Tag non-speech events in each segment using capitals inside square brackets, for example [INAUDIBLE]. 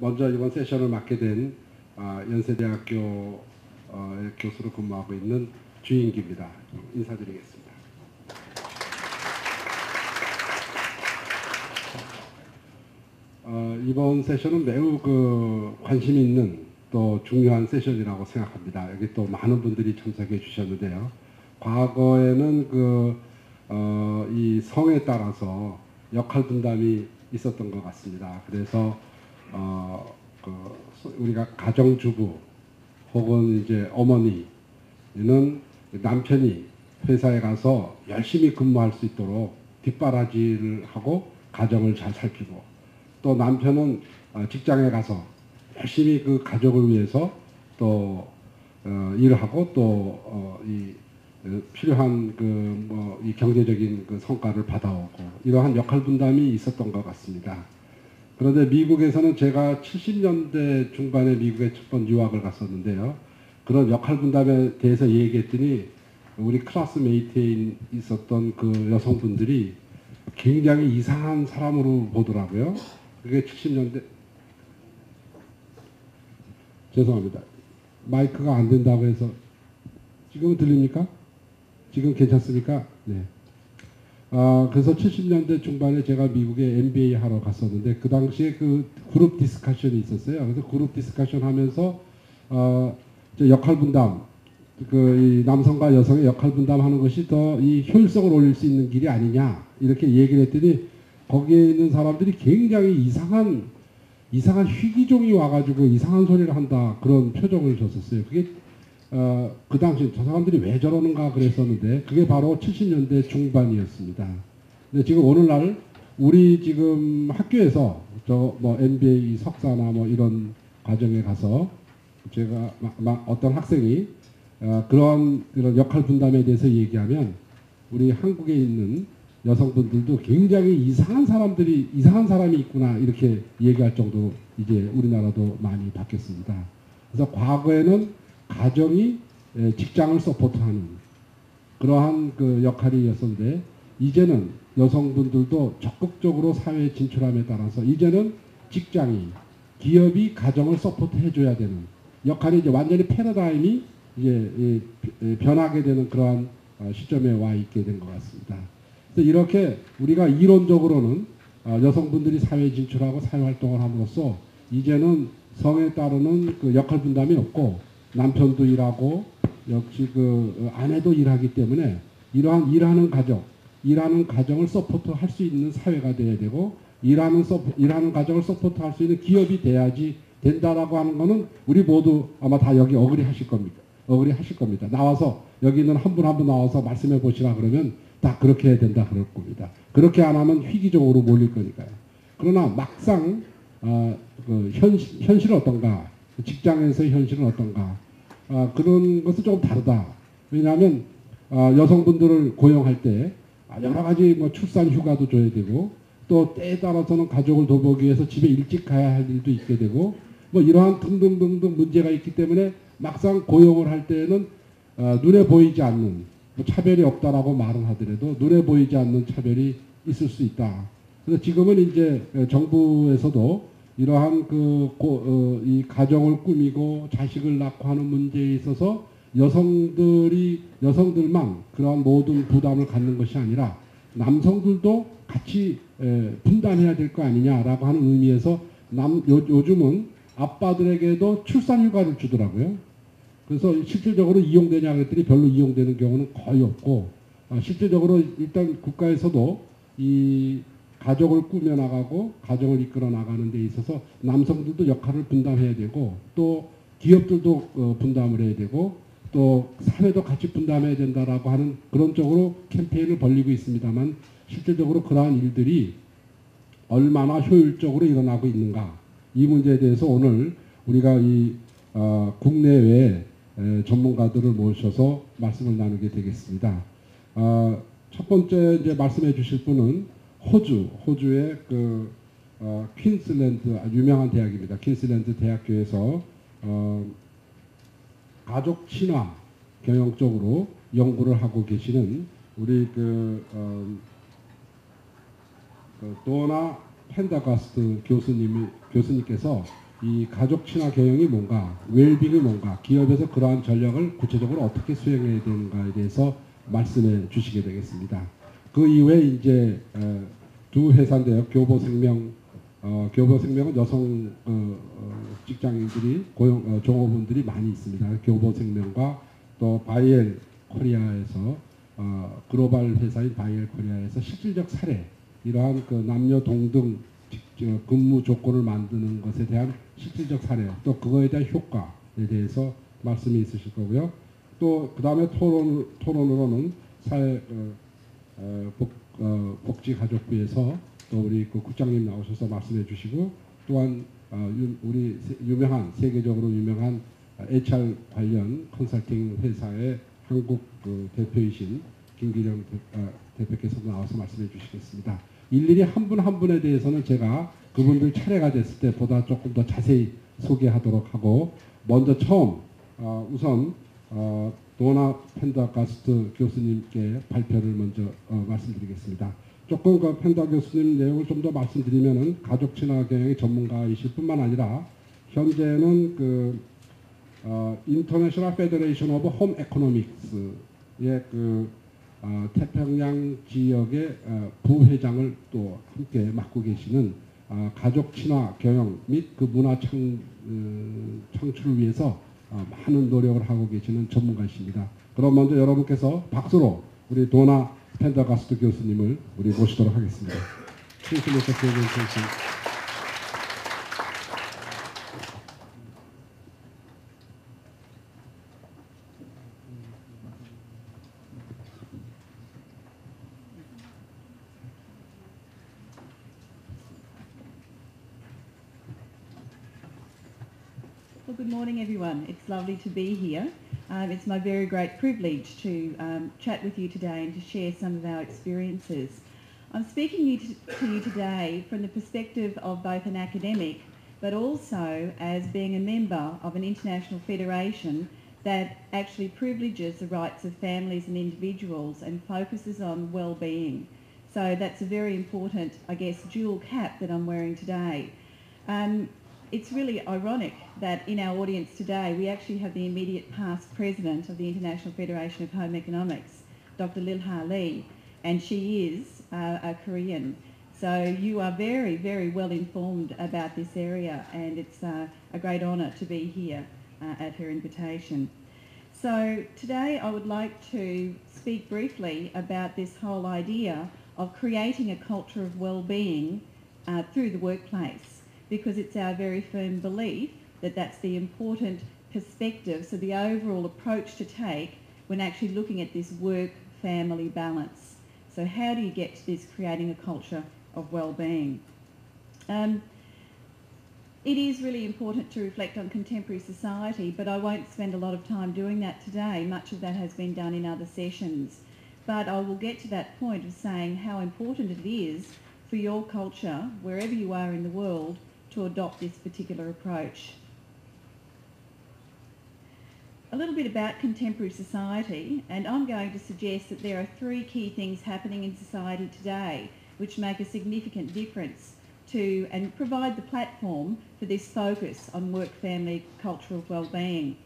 먼저 이번 세션을 맡게 된 아, 연세대학교 어, 교수로 근무하고 있는 주인기입니다. 인사드리겠습니다. 어, 이번 세션은 매우 그 관심 있는 또 중요한 세션이라고 생각합니다. 여기 또 많은 분들이 참석해 주셨는데요. 과거에는 그, 어, 이 성에 따라서 역할 분담이 있었던 것 같습니다. 그래서, 어, 그, 우리가 가정주부 혹은 이제 어머니는 남편이 회사에 가서 열심히 근무할 수 있도록 뒷바라지를 하고 가정을 잘 살피고 또 남편은 어, 직장에 가서 열심히 그 가족을 위해서 또 어, 일을 하고 또이 어, 필요한 그 뭐 이 경제적인 그 성과를 받아오고 이러한 역할 분담이 있었던 것 같습니다. 그런데 미국에서는 제가 70년대 중반에 미국에 첫 번 유학을 갔었는데요. 그런 역할 분담에 대해서 얘기했더니 우리 classmate에 있었던 그 여성분들이 굉장히 이상한 사람으로 보더라고요. 그게 70년대 죄송합니다. 마이크가 안 된다고 해서 지금은 들립니까? 지금 괜찮습니까? 네. 아, 그래서 70년대 중반에 제가 미국에 MBA 하러 갔었는데 그 당시에 그 group discussion이 있었어요. 그래서 group discussion 하면서 어, 역할 분담, 그 남성과 여성의 역할 분담하는 것이 더 이 효율성을 올릴 수 있는 길이 아니냐 이렇게 얘기를 했더니 거기에 있는 사람들이 굉장히 이상한 이상한 희귀종이 와가지고 이상한 소리를 한다 그런 표정을 줬었어요. 그게 어, 그 당시 저 사람들이 왜 저러는가 그랬었는데 그게 바로 70년대 중반이었습니다. 근데 지금 오늘날 우리 지금 학교에서 저 뭐 MBA 석사나 뭐 이런 과정에 가서 제가 막, 막 어떤 학생이 어, 그런 그런 역할 분담에 대해서 얘기하면 우리 한국에 있는 여성분들도 굉장히 이상한 사람들이 이상한 사람이 있구나 이렇게 얘기할 정도로 이제 우리나라도 많이 바뀌었습니다. 그래서 과거에는 가정이 직장을 support하는 그러한 그 역할이었었는데 이제는 여성분들도 적극적으로 사회에 진출함에 따라서 이제는 직장이 기업이 가정을 support 해줘야 되는 역할이 이제 완전히 패러다임이 이제 변하게 되는 그러한 어, 시점에 와 있게 된 것 같습니다. 그래서 이렇게 우리가 이론적으로는 어, 여성분들이 사회 진출하고 사회 활동을 함으로써 이제는 성에 따르는 그 역할 분담이 없고 남편도 일하고 역시 그 어, 아내도 일하기 때문에 이러한 일하는 가정, 일하는 가정을 support 할 수 있는 사회가 돼야 되고 일하는 suppo-, 일하는 가정을 support 할 수 있는 기업이 돼야지 된다라고 하는 거는 우리 모두 아마 다 여기 어그리 하실 겁니다. 어그리 하실 겁니다. 나와서 여기 있는 한 분 한 분 나와서 말씀해 보시라 그러면 다 그렇게 해야 된다 그럴 겁니다. 그렇게 안 하면 휘기적으로 몰릴 거니까요. 그러나 막상 어, 그 현실, 현실은 어떤가? 직장에서의 현실은 어떤가? 어, 그런 것은 조금 다르다. 왜냐하면 어, 여성분들을 고용할 때 여러 가지 뭐 출산 휴가도 줘야 되고 또 때에 따라서는 가족을 돌보기 위해서 집에 일찍 가야 할 일도 있게 되고 뭐 이러한 등등등등 문제가 있기 때문에 막상 고용을 할 때는 어, 눈에 보이지 않는 뭐 차별이 없다라고 말을 하더라도 눈에 보이지 않는 차별이 있을 수 있다. 그래서 지금은 이제 정부에서도 이러한 그, 어, 이 가정을 꾸미고 자식을 낳고 하는 문제에 있어서 여성들이, 여성들만 그러한 모든 부담을 갖는 것이 아니라 남성들도 같이 에, 분담해야 될 거 아니냐라고 하는 의미에서 남, 요, 요즘은 아빠들에게도 출산휴가를 주더라고요. 그래서 실질적으로 이용되냐 그랬더니 별로 이용되는 경우는 거의 없고 아, 실질적으로 일단 국가에서도 이 가족을 꾸며나가고 가정을 이끌어 나가는 데 있어서 남성들도 역할을 분담해야 되고 또 기업들도 어, 분담을 해야 되고 또 사회도 같이 분담해야 된다라고 하는 그런 쪽으로 캠페인을 벌리고 있습니다만 실질적으로 그러한 일들이 얼마나 효율적으로 일어나고 있는가 이 문제에 대해서 오늘 우리가 이 어, 국내외 전문가들을 모셔서 말씀을 나누게 되겠습니다. 어, 첫 번째 이제 말씀해 주실 분은 호주, 호주의 그 어, 퀸슬랜드 유명한 대학입니다. 퀸슬랜드 대학교에서 어, 가족 친화 경영 쪽으로 연구를 하고 계시는 우리 그, 어, 그 도나 펜다가스트 교수님이 교수님께서 이 가족 친화 경영이 뭔가, 웰빙이 뭔가, 기업에서 그러한 전략을 구체적으로 어떻게 수행해야 되는가에 대해서 말씀해 주시게 되겠습니다. 그 이후에 이제 어, 두 회사인데요. 교보생명, 어, 교보생명은 여성 어, 어, 직장인들이 고용 어, 종업원들이 많이 있습니다. 교보생명과 또 바이엘 코리아에서 어, 글로벌 회사인 바이엘 코리아에서 실질적 사례 이러한 그 남녀 동등 직- 근무 조건을 만드는 것에 대한 실질적 사례 또 그거에 대한 효과에 대해서 말씀이 있으실 거고요. 또 그 다음에 토론 토론으로는 사회 어, 어, 복, 어, 복지가족부에서 또 우리 그 국장님 나오셔서 말씀해 주시고 또한 어, 유, 우리 세- 유명한 세계적으로 유명한 어, HR 관련 컨설팅 회사의 한국 그 대표이신 김기령 대, 어, 대표께서도 나와서 말씀해 주시겠습니다. 일일이 한 분한 분에 대해서는 제가 그분들 차례가 됐을 때 보다 조금 더 자세히 소개하도록 하고 먼저 처음 어, 우선 어, 도나 펜더가스트 교수님께 발표를 먼저 어, 말씀드리겠습니다. 조금 그 펜더 교수님 내용을 좀 더 말씀드리면은 가족 친화 경영의 전문가이실 뿐만 아니라 현재는 그 어, International Federation of Home Economics의 그 어, 태평양 지역의 어, 부회장을 또 함께 맡고 계시는 어, 가족 친화 경영 및 그 문화 창, 어, 창출을 위해서 어, 많은 노력을 하고 계시는 전문가이십니다. 그럼 먼저 여러분께서 박수로 우리 도나 펜더가스트 교수님을 우리 모시도록 하겠습니다. Everyone. It's lovely to be here. Um, it's my very great privilege to um, chat with you today and to share some of our experiences. I'm speaking to you today from the perspective of both an academic but also as being a member of an international federation that actually privileges the rights of families and individuals and focuses on well-being. So that's a very important, I guess, dual cap that I'm wearing today. Um, it's really ironic that in our audience today we actually have the immediate past president of the International Federation of Home Economics, Dr. Lilha Lee, and she is uh, a Korean. So you are very, very well informed about this area and it's uh, a great honour to be here uh, at her invitation. So today I would like to speak briefly about this whole idea of creating a culture of well-being uh, through the workplace because it's our very firm belief that that's the important perspective, so the overall approach to take when actually looking at this work-family balance. So how do you get to this creating a culture of well-being? Um, it is really important to reflect on contemporary society, but I won't spend a lot of time doing that today. Much of that has been done in other sessions. But I will get to that point of saying how important it is for your culture, wherever you are in the world, to adopt this particular approach. A little bit about contemporary society, and I'm going to suggest that there are three key things happening in society today which make a significant difference to and provide the platform for this focus on work, family, cultural well-being.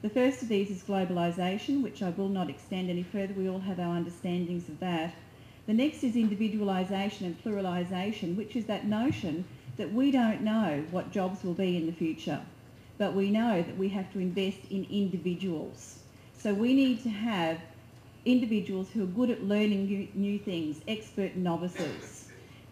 The first of these is globalisation, which I will not extend any further. We all have our understandings of that. The next is individualisation and pluralisation, which is that notion that we don't know what jobs will be in the future, but we know that we have to invest in individuals. So we need to have individuals who are good at learning new, new things, expert novices.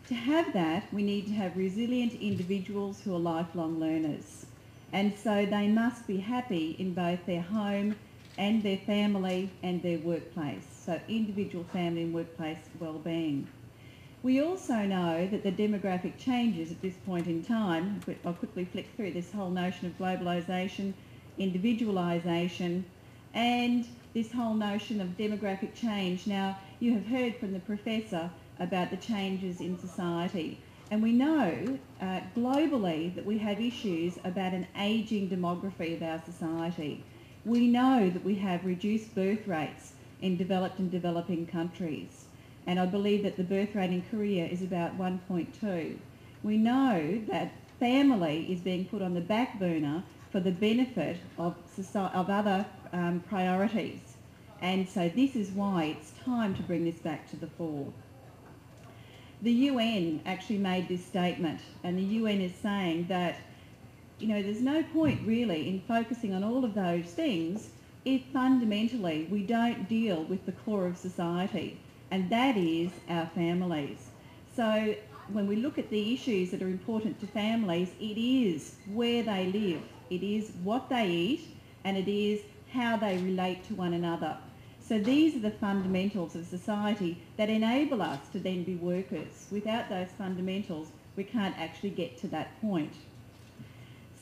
To have that, we need to have resilient individuals who are lifelong learners. And so they must be happy in both their home and their family and their workplace. So individual, family and workplace well-being. We also know that the demographic changes at this point in time, I'll quickly flick through this whole notion of globalisation, individualisation and this whole notion of demographic change. Now, you have heard from the professor about the changes in society. And we know uh, globally that we have issues about an ageing demography of our society. We know that we have reduced birth rates in developed and developing countries. And I believe that the birth rate in Korea is about 1.2. We know that family is being put on the back burner for the benefit of, society, of other um, priorities. And so this is why it's time to bring this back to the fore. The UN actually made this statement, and the UN is saying that, you know, there's no point really in focusing on all of those things if fundamentally we don't deal with the core of society, and that is our families. So when we look at the issues that are important to families, it is where they live, it is what they eat, and it is how they relate to one another. So these are the fundamentals of society that enable us to then be workers. Without those fundamentals, we can't actually get to that point.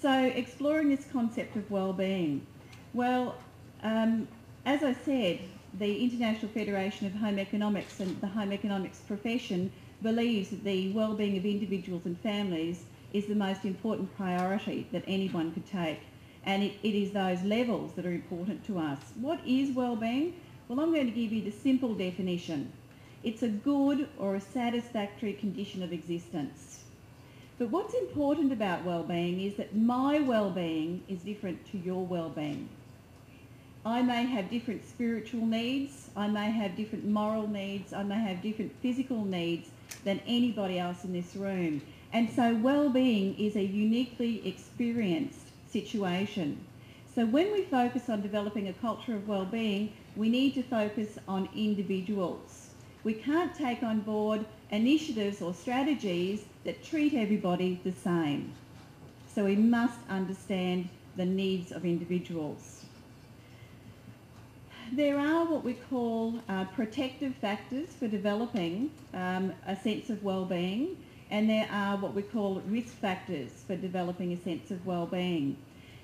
So exploring this concept of well-being. Well, um, as I said, the International Federation of Home Economics and the home economics profession believes that the well-being of individuals and families is the most important priority that anyone could take. And it, it is those levels that are important to us. What is well-being? Well, I'm going to give you the simple definition. It's a good or a satisfactory condition of existence. But what's important about well-being is that my well-being is different to your well-being. I may have different spiritual needs, I may have different moral needs, I may have different physical needs than anybody else in this room. And so well-being is a uniquely experienced situation. So when we focus on developing a culture of well-being, we need to focus on individuals. We can't take on board initiatives or strategies that treat everybody the same. So we must understand the needs of individuals. There are what we call uh, protective factors for developing um, a sense of well-being and there are what we call risk factors for developing a sense of well-being.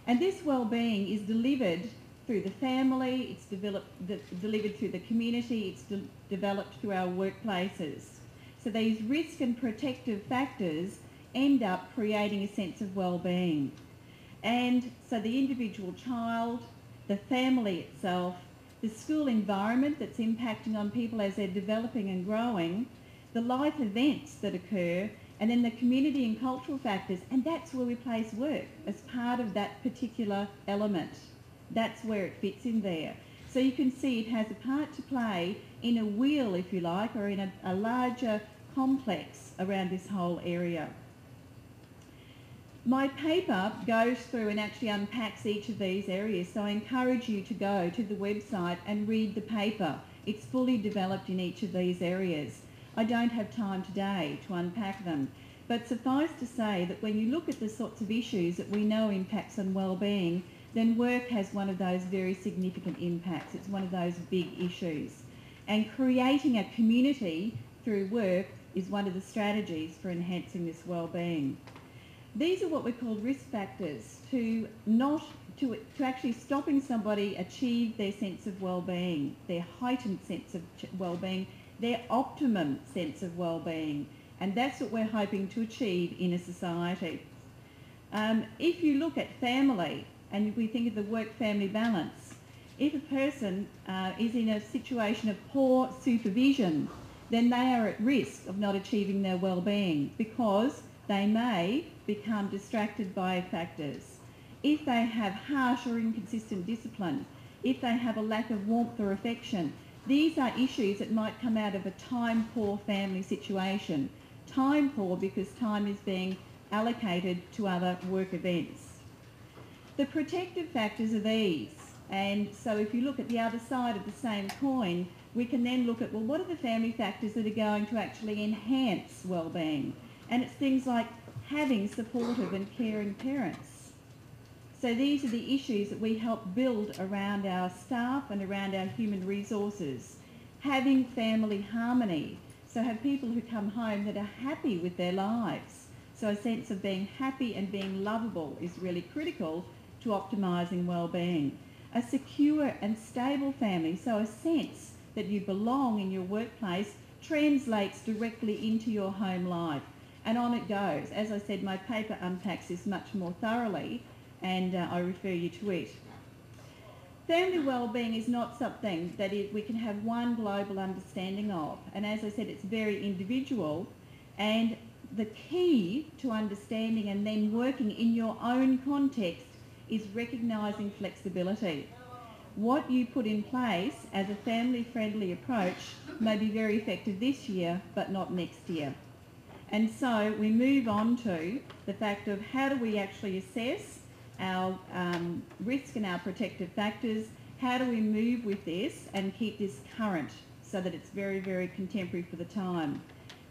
And this well-being is delivered through the family, it's developed, de- delivered through the community, it's de- developed through our workplaces. So these risk and protective factors end up creating a sense of well-being. And so the individual child, the family itself, the school environment that's impacting on people as they're developing and growing, the life events that occur, and then the community and cultural factors, and that's where we place work as part of that particular element. That's where it fits in there. So you can see it has a part to play in a wheel, if you like, or in a, a larger complex around this whole area. My paper goes through and actually unpacks each of these areas, so I encourage you to go to the website and read the paper. It's fully developed in each of these areas. I don't have time today to unpack them, but suffice to say that when you look at the sorts of issues that we know impacts on well-being, then work has one of those very significant impacts. It's one of those big issues. And creating a community through work is one of the strategies for enhancing this well-being. These are what we call risk factors to not to, to actually stopping somebody achieve their sense of well-being, their heightened sense of well-being, their optimum sense of well-being, and that's what we're hoping to achieve in a society. Um, if you look at family and we think of the work-family balance, if a person uh, is in a situation of poor supervision, then they are at risk of not achieving their well-being because they may become distracted by factors. If they have harsh or inconsistent discipline, if they have a lack of warmth or affection, these are issues that might come out of a time poor family situation. Time poor because time is being allocated to other work events. The protective factors are these. And so if you look at the other side of the same coin, we can then look at, well, what are the family factors that are going to actually enhance well-being? And it's things like having supportive and caring parents. So these are the issues that we help build around our staff and around our human resources. Having family harmony. So have people who come home that are happy with their lives. So a sense of being happy and being lovable is really critical to optimising well-being. A secure and stable family, so a sense that you belong in your workplace translates directly into your home life. And on it goes. As I said, my paper unpacks this much more thoroughly and uh, I refer you to it. Family well-being is not something that it, we can have one global understanding of. And as I said, it's very individual. And the key to understanding and then working in your own context is recognising flexibility. What you put in place as a family friendly approach may be very effective this year but not next year. And so we move on to the fact of how do we actually assess our um, risk and our protective factors, how do we move with this and keep this current so that it's very, very contemporary for the time.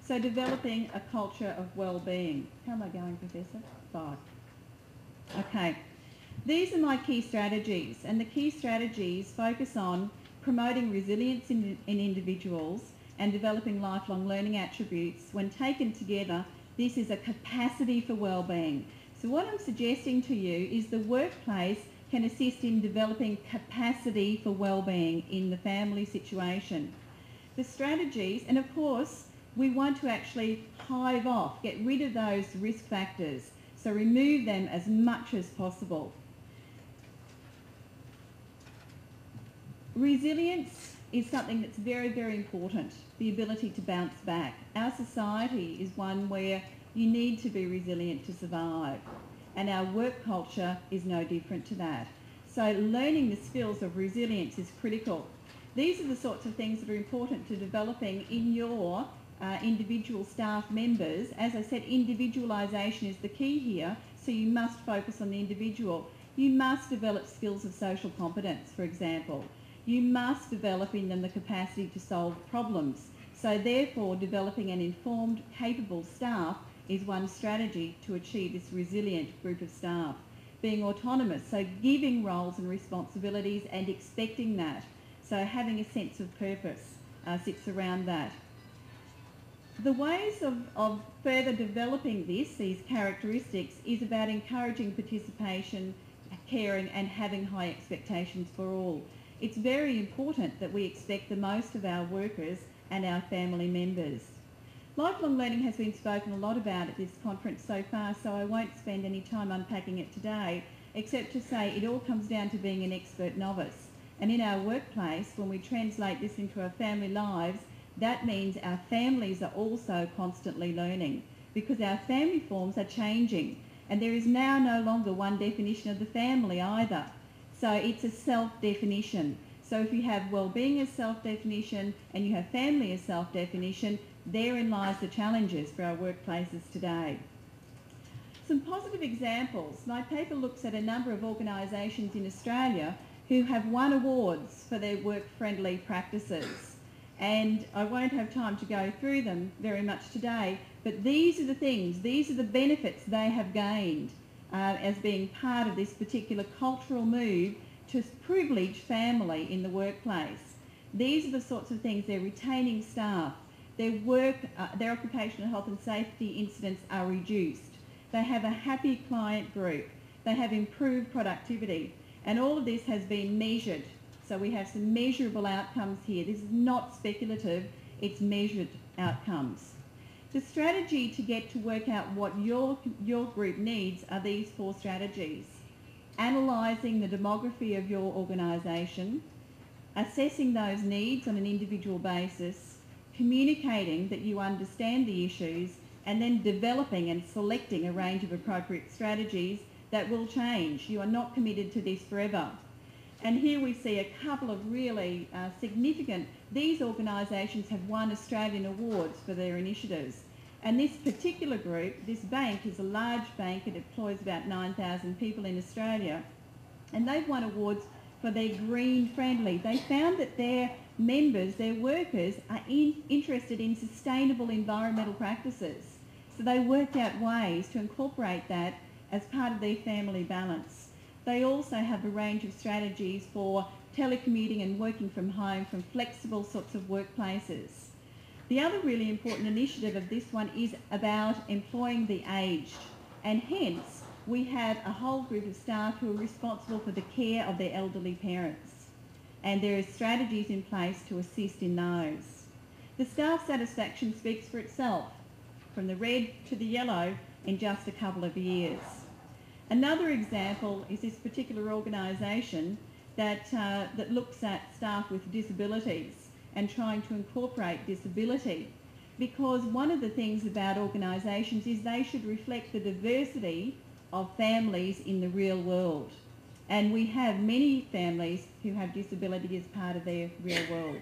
So developing a culture of well-being. How am I going, Professor? Five. Okay. These are my key strategies and the key strategies focus on promoting resilience in, in individuals and developing lifelong learning attributes. When taken together, this is a capacity for well-being. So what I'm suggesting to you is the workplace can assist in developing capacity for well-being in the family situation. The strategies, and of course, we want to actually hive off, get rid of those risk factors. So remove them as much as possible. Resilience is something that's very, very important, the ability to bounce back. Our society is one where you need to be resilient to survive, and our work culture is no different to that. So learning the skills of resilience is critical. These are the sorts of things that are important to developing in your uh, individual staff members. As I said, individualisation is the key here, so you must focus on the individual. You must develop skills of social competence, for example you must develop in them the capacity to solve problems. So therefore, developing an informed, capable staff is one strategy to achieve this resilient group of staff. Being autonomous, so giving roles and responsibilities and expecting that. So having a sense of purpose uh, sits around that. The ways of, of further developing this, these characteristics, is about encouraging participation, caring and having high expectations for all. It's very important that we expect the most of our workers and our family members. Lifelong learning has been spoken a lot about at this conference so far, so I won't spend any time unpacking it today, except to say it all comes down to being an expert novice. And in our workplace, when we translate this into our family lives, that means our families are also constantly learning because our family forms are changing and there is now no longer one definition of the family either. So it's a self-definition. So if you have well-being as self-definition and you have family as self-definition, therein lies the challenges for our workplaces today. Some positive examples. My paper looks at a number of organisations in Australia who have won awards for their work-friendly practices. And I won't have time to go through them very much today, but these are the things, these are the benefits they have gained uh, as being part of this particular cultural move to privilege family in the workplace. These are the sorts of things they're retaining staff. Their work, uh, their occupational health and safety incidents are reduced. They have a happy client group. They have improved productivity. And all of this has been measured. So we have some measurable outcomes here. This is not speculative, it's measured outcomes. The strategy to get to work out what your, your group needs are these four strategies. Analysing the demography of your organisation, assessing those needs on an individual basis, communicating that you understand the issues, and then developing and selecting a range of appropriate strategies that will change. You are not committed to this forever. And here we see a couple of really uh, significant, these organisations have won Australian awards for their initiatives. And this particular group, this bank is a large bank, it employs about 9,000 people in Australia, and they've won awards for their green friendly. They found that their members, their workers, are in, interested in sustainable environmental practices. So they worked out ways to incorporate that as part of their family balance. They also have a range of strategies for telecommuting and working from home from flexible sorts of workplaces. The other really important initiative of this one is about employing the aged and hence we have a whole group of staff who are responsible for the care of their elderly parents and there are strategies in place to assist in those. The staff satisfaction speaks for itself from the red to the yellow in just a couple of years. Another example is this particular organisation that, uh, that looks at staff with disabilities and trying to incorporate disability because one of the things about organisations is they should reflect the diversity of families in the real world. And we have many families who have disability as part of their real world.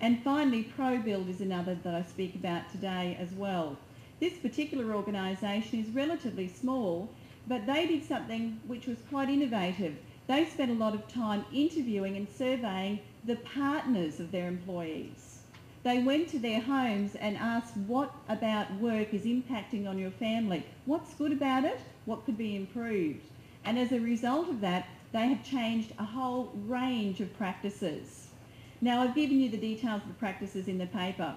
And finally, ProBuild is another that I speak about today as well. This particular organisation is relatively small, but they did something which was quite innovative. They spent a lot of time interviewing and surveying the partners of their employees. They went to their homes and asked what about work is impacting on your family? What's good about it? What could be improved? And as a result of that, they have changed a whole range of practices. Now, I've given you the details of the practices in the paper.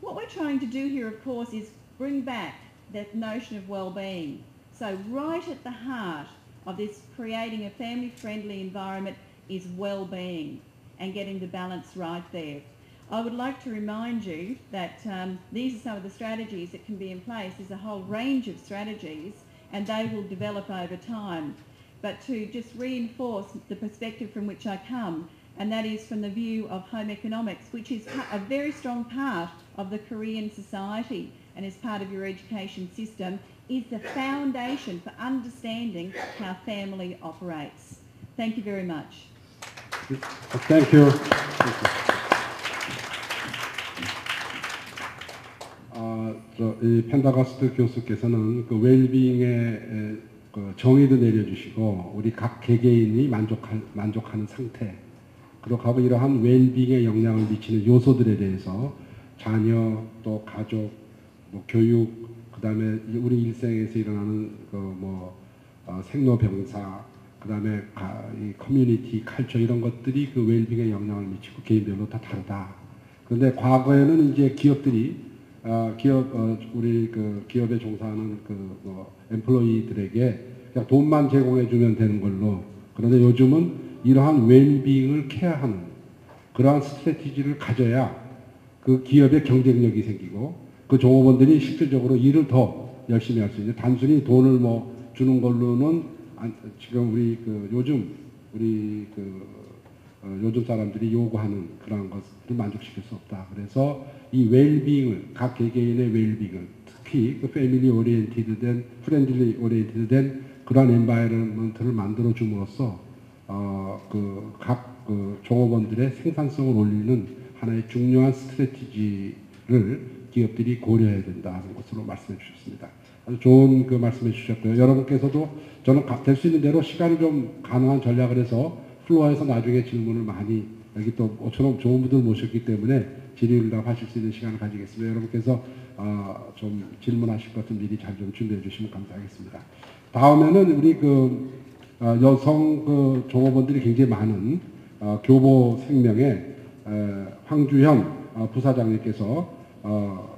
What we're trying to do here, of course, is bring back that notion of well-being. So right at the heart of this creating a family-friendly environment is well-being and getting the balance right there. I would like to remind you that um, these are some of the strategies that can be in place. There's a whole range of strategies and they will develop over time. But to just reinforce the perspective from which I come, and that is from the view of home economics, which is a very strong part of the Korean society and is part of your education system, is the foundation for understanding how family operates. Thank you very much. Thank you. 아, 저, 이 펜다가스트 교수께서는 그 웰빙의 에, 그 정의도 내려주시고 우리 각 개개인이 만족할, 만족하는 상태 그리고 하고 이러한 웰빙에 영향을 미치는 요소들에 대해서 자녀 또 가족 뭐 교육 그다음에 우리 일생에서 일어나는 그뭐 어, 생로병사 그 다음에 가, 이 community culture 이런 것들이 그 웰빙에 영향을 미치고 개인별로 다 다르다. 그런데 과거에는 이제 기업들이 어, 기업 어, 우리 그 기업에 종사하는 그뭐 employee들에게 그냥 돈만 제공해 주면 되는 걸로 그런데 요즘은 이러한 웰빙을 care하는 그러한 strategy를 가져야 그 기업의 경쟁력이 생기고 그 종업원들이 실질적으로 일을 더 열심히 할 수 있는 단순히 돈을 뭐 주는 걸로는 안- 지금 우리 그 요즘 우리 그 어, 요즘 사람들이 요구하는 그러한 것을 만족시킬 수 없다. 그래서 이 웰빙을 각 개개인의 웰빙을 특히 그 family oriented된 friendly oriented된 그러한 environment를 만들어 줌으로써 어, 어그 각 그 종업원들의 생산성을 올리는 하나의 중요한 strategy를 기업들이 고려해야 된다는 것으로 말씀해 주셨습니다. 좋은 그 말씀해 주셨고요. 여러분께서도 저는 될 수 있는 대로 시간을 좀 가능한 절약을 해서 플로어에서 나중에 질문을 많이 여기 또 모처럼 좋은 분들 모셨기 때문에 질의응답 하실 수 있는 시간을 가지겠습니다. 여러분께서 어, 좀 질문하실 것은 미리 잘 좀 준비해 주시면 감사하겠습니다. 다음에는 우리 그 어, 여성 그 종업원들이 굉장히 많은 어, 교보 생명의 어, 황주현 어, 부사장님께서 어,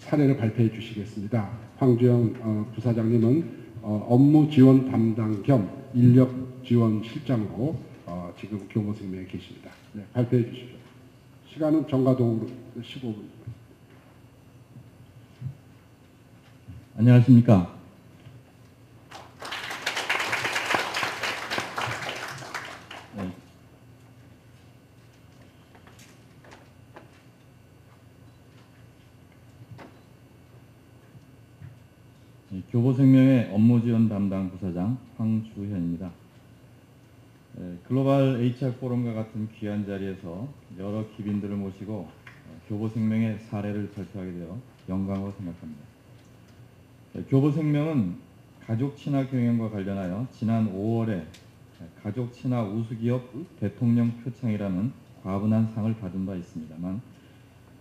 사례를 발표해 주시겠습니다. 황주현 어, 부사장님은 어, 업무 지원 담당 겸 인력 지원 실장으로 어, 지금 교보생명에 계십니다. 네, 발표해 주십시오. 시간은 정가동으로 15분. 안녕하십니까. 네. 네, 교보생명의 업무 지원 담당 부사장 황주현입니다. 네, 글로벌 HR 포럼과 같은 귀한 자리에서 여러 기빈들을 모시고 어, 교보생명의 사례를 발표하게 되어 영광으로 생각합니다. 네, 교보생명은 가족 친화 경영과 관련하여 지난 5월에 가족 친화 우수기업 대통령 표창이라는 과분한 상을 받은 바 있습니다만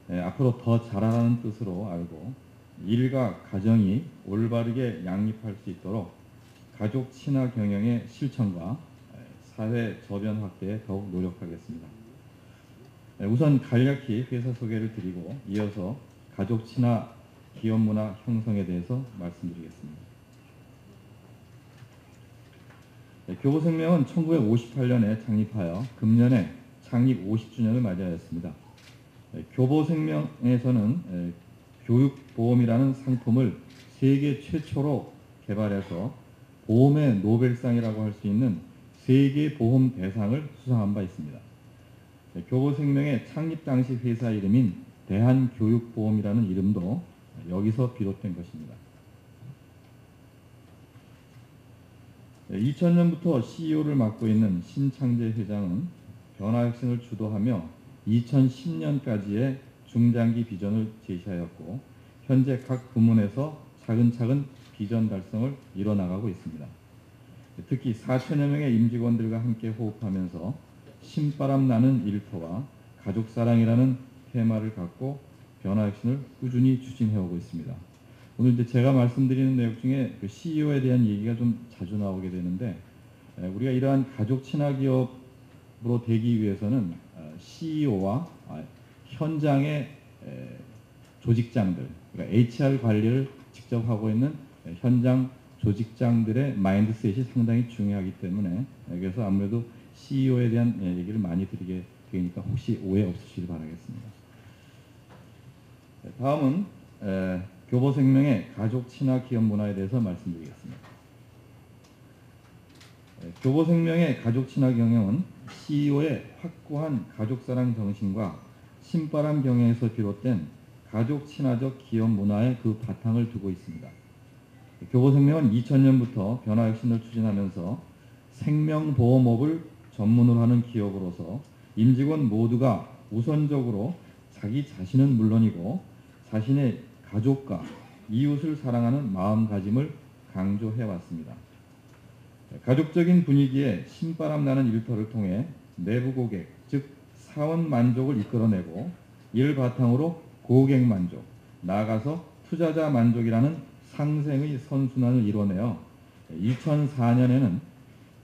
예, 앞으로 더 잘하라는 뜻으로 알고 일과 가정이 올바르게 양립할 수 있도록 가족 친화 경영의 실천과 예, 사회 저변 확대에 더욱 노력하겠습니다. 예, 우선 간략히 회사 소개를 드리고 이어서 가족 친화 기업 문화 형성에 대해서 말씀드리겠습니다. 네, 교보생명은 1958년에 창립하여 금년에 창립 50주년을 맞이하였습니다. 네, 교보생명에서는 에, 교육보험이라는 상품을 세계 최초로 개발해서 보험의 노벨상이라고 할 수 있는 세계 보험 대상을 수상한 바 있습니다. 네, 교보생명의 창립 당시 회사 이름인 대한교육보험이라는 이름도 여기서 비롯된 것입니다. 2000년부터 CEO를 맡고 있는 신창재 회장은 변화혁신을 주도하며 2010년까지의 중장기 비전을 제시하였고 현재 각 부문에서 차근차근 비전 달성을 이뤄나가고 있습니다. 특히 4천여 명의 임직원들과 함께 호흡하면서 신바람 나는 일터와 가족사랑이라는 테마를 갖고 변화혁신을 꾸준히 추진해오고 있습니다. 오늘 이제 제가 말씀드리는 내용 중에 그 CEO에 대한 얘기가 좀 자주 나오게 되는데 에, 우리가 이러한 가족 친화 기업으로 되기 위해서는 어, CEO와 아, 현장의 에, 조직장들, 그러니까 HR 관리를 직접 하고 있는 에, 현장 조직장들의 마인드셋이 상당히 중요하기 때문에 에, 그래서 아무래도 CEO에 대한 에, 얘기를 많이 드리게 되니까 혹시 오해 없으시길 바라겠습니다. 네, 다음은 에, 교보생명의 가족 친화 기업 문화에 대해서 말씀드리겠습니다. 에, 교보생명의 가족 친화 경영은 CEO의 확고한 가족 사랑 정신과 신바람 경영에서 비롯된 가족 친화적 기업 문화의 그 바탕을 두고 있습니다. 교보생명은 2000년부터 변화혁신을 추진하면서 생명보험업을 전문으로 하는 기업으로서 임직원 모두가 우선적으로 자기 자신은 물론이고 자신의 가족과 이웃을 사랑하는 마음가짐을 강조해 왔습니다. 가족적인 분위기에 신바람 나는 일터를 통해 내부 고객, 즉 사원 만족을 이끌어내고 이를 바탕으로 고객 만족, 나아가서 투자자 만족이라는 상생의 선순환을 이뤄내어 2004년에는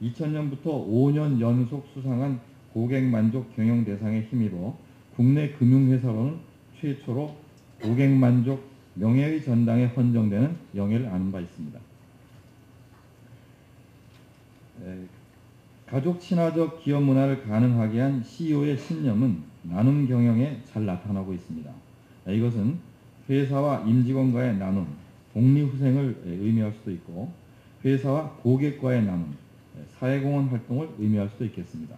2000년부터 5년 연속 수상한 고객 만족 경영 대상에 힘입어 국내 금융회사로는 최초로 고객 만족 명예의 전당에 헌정되는 영예를 아는 바 있습니다. 에, 가족 친화적 기업 문화를 가능하게 한 CEO의 신념은 나눔 경영에 잘 나타나고 있습니다. 에, 이것은 회사와 임직원과의 나눔, 독립후생을 에, 의미할 수도 있고 회사와 고객과의 나눔, 에, 사회공헌 활동을 의미할 수도 있겠습니다.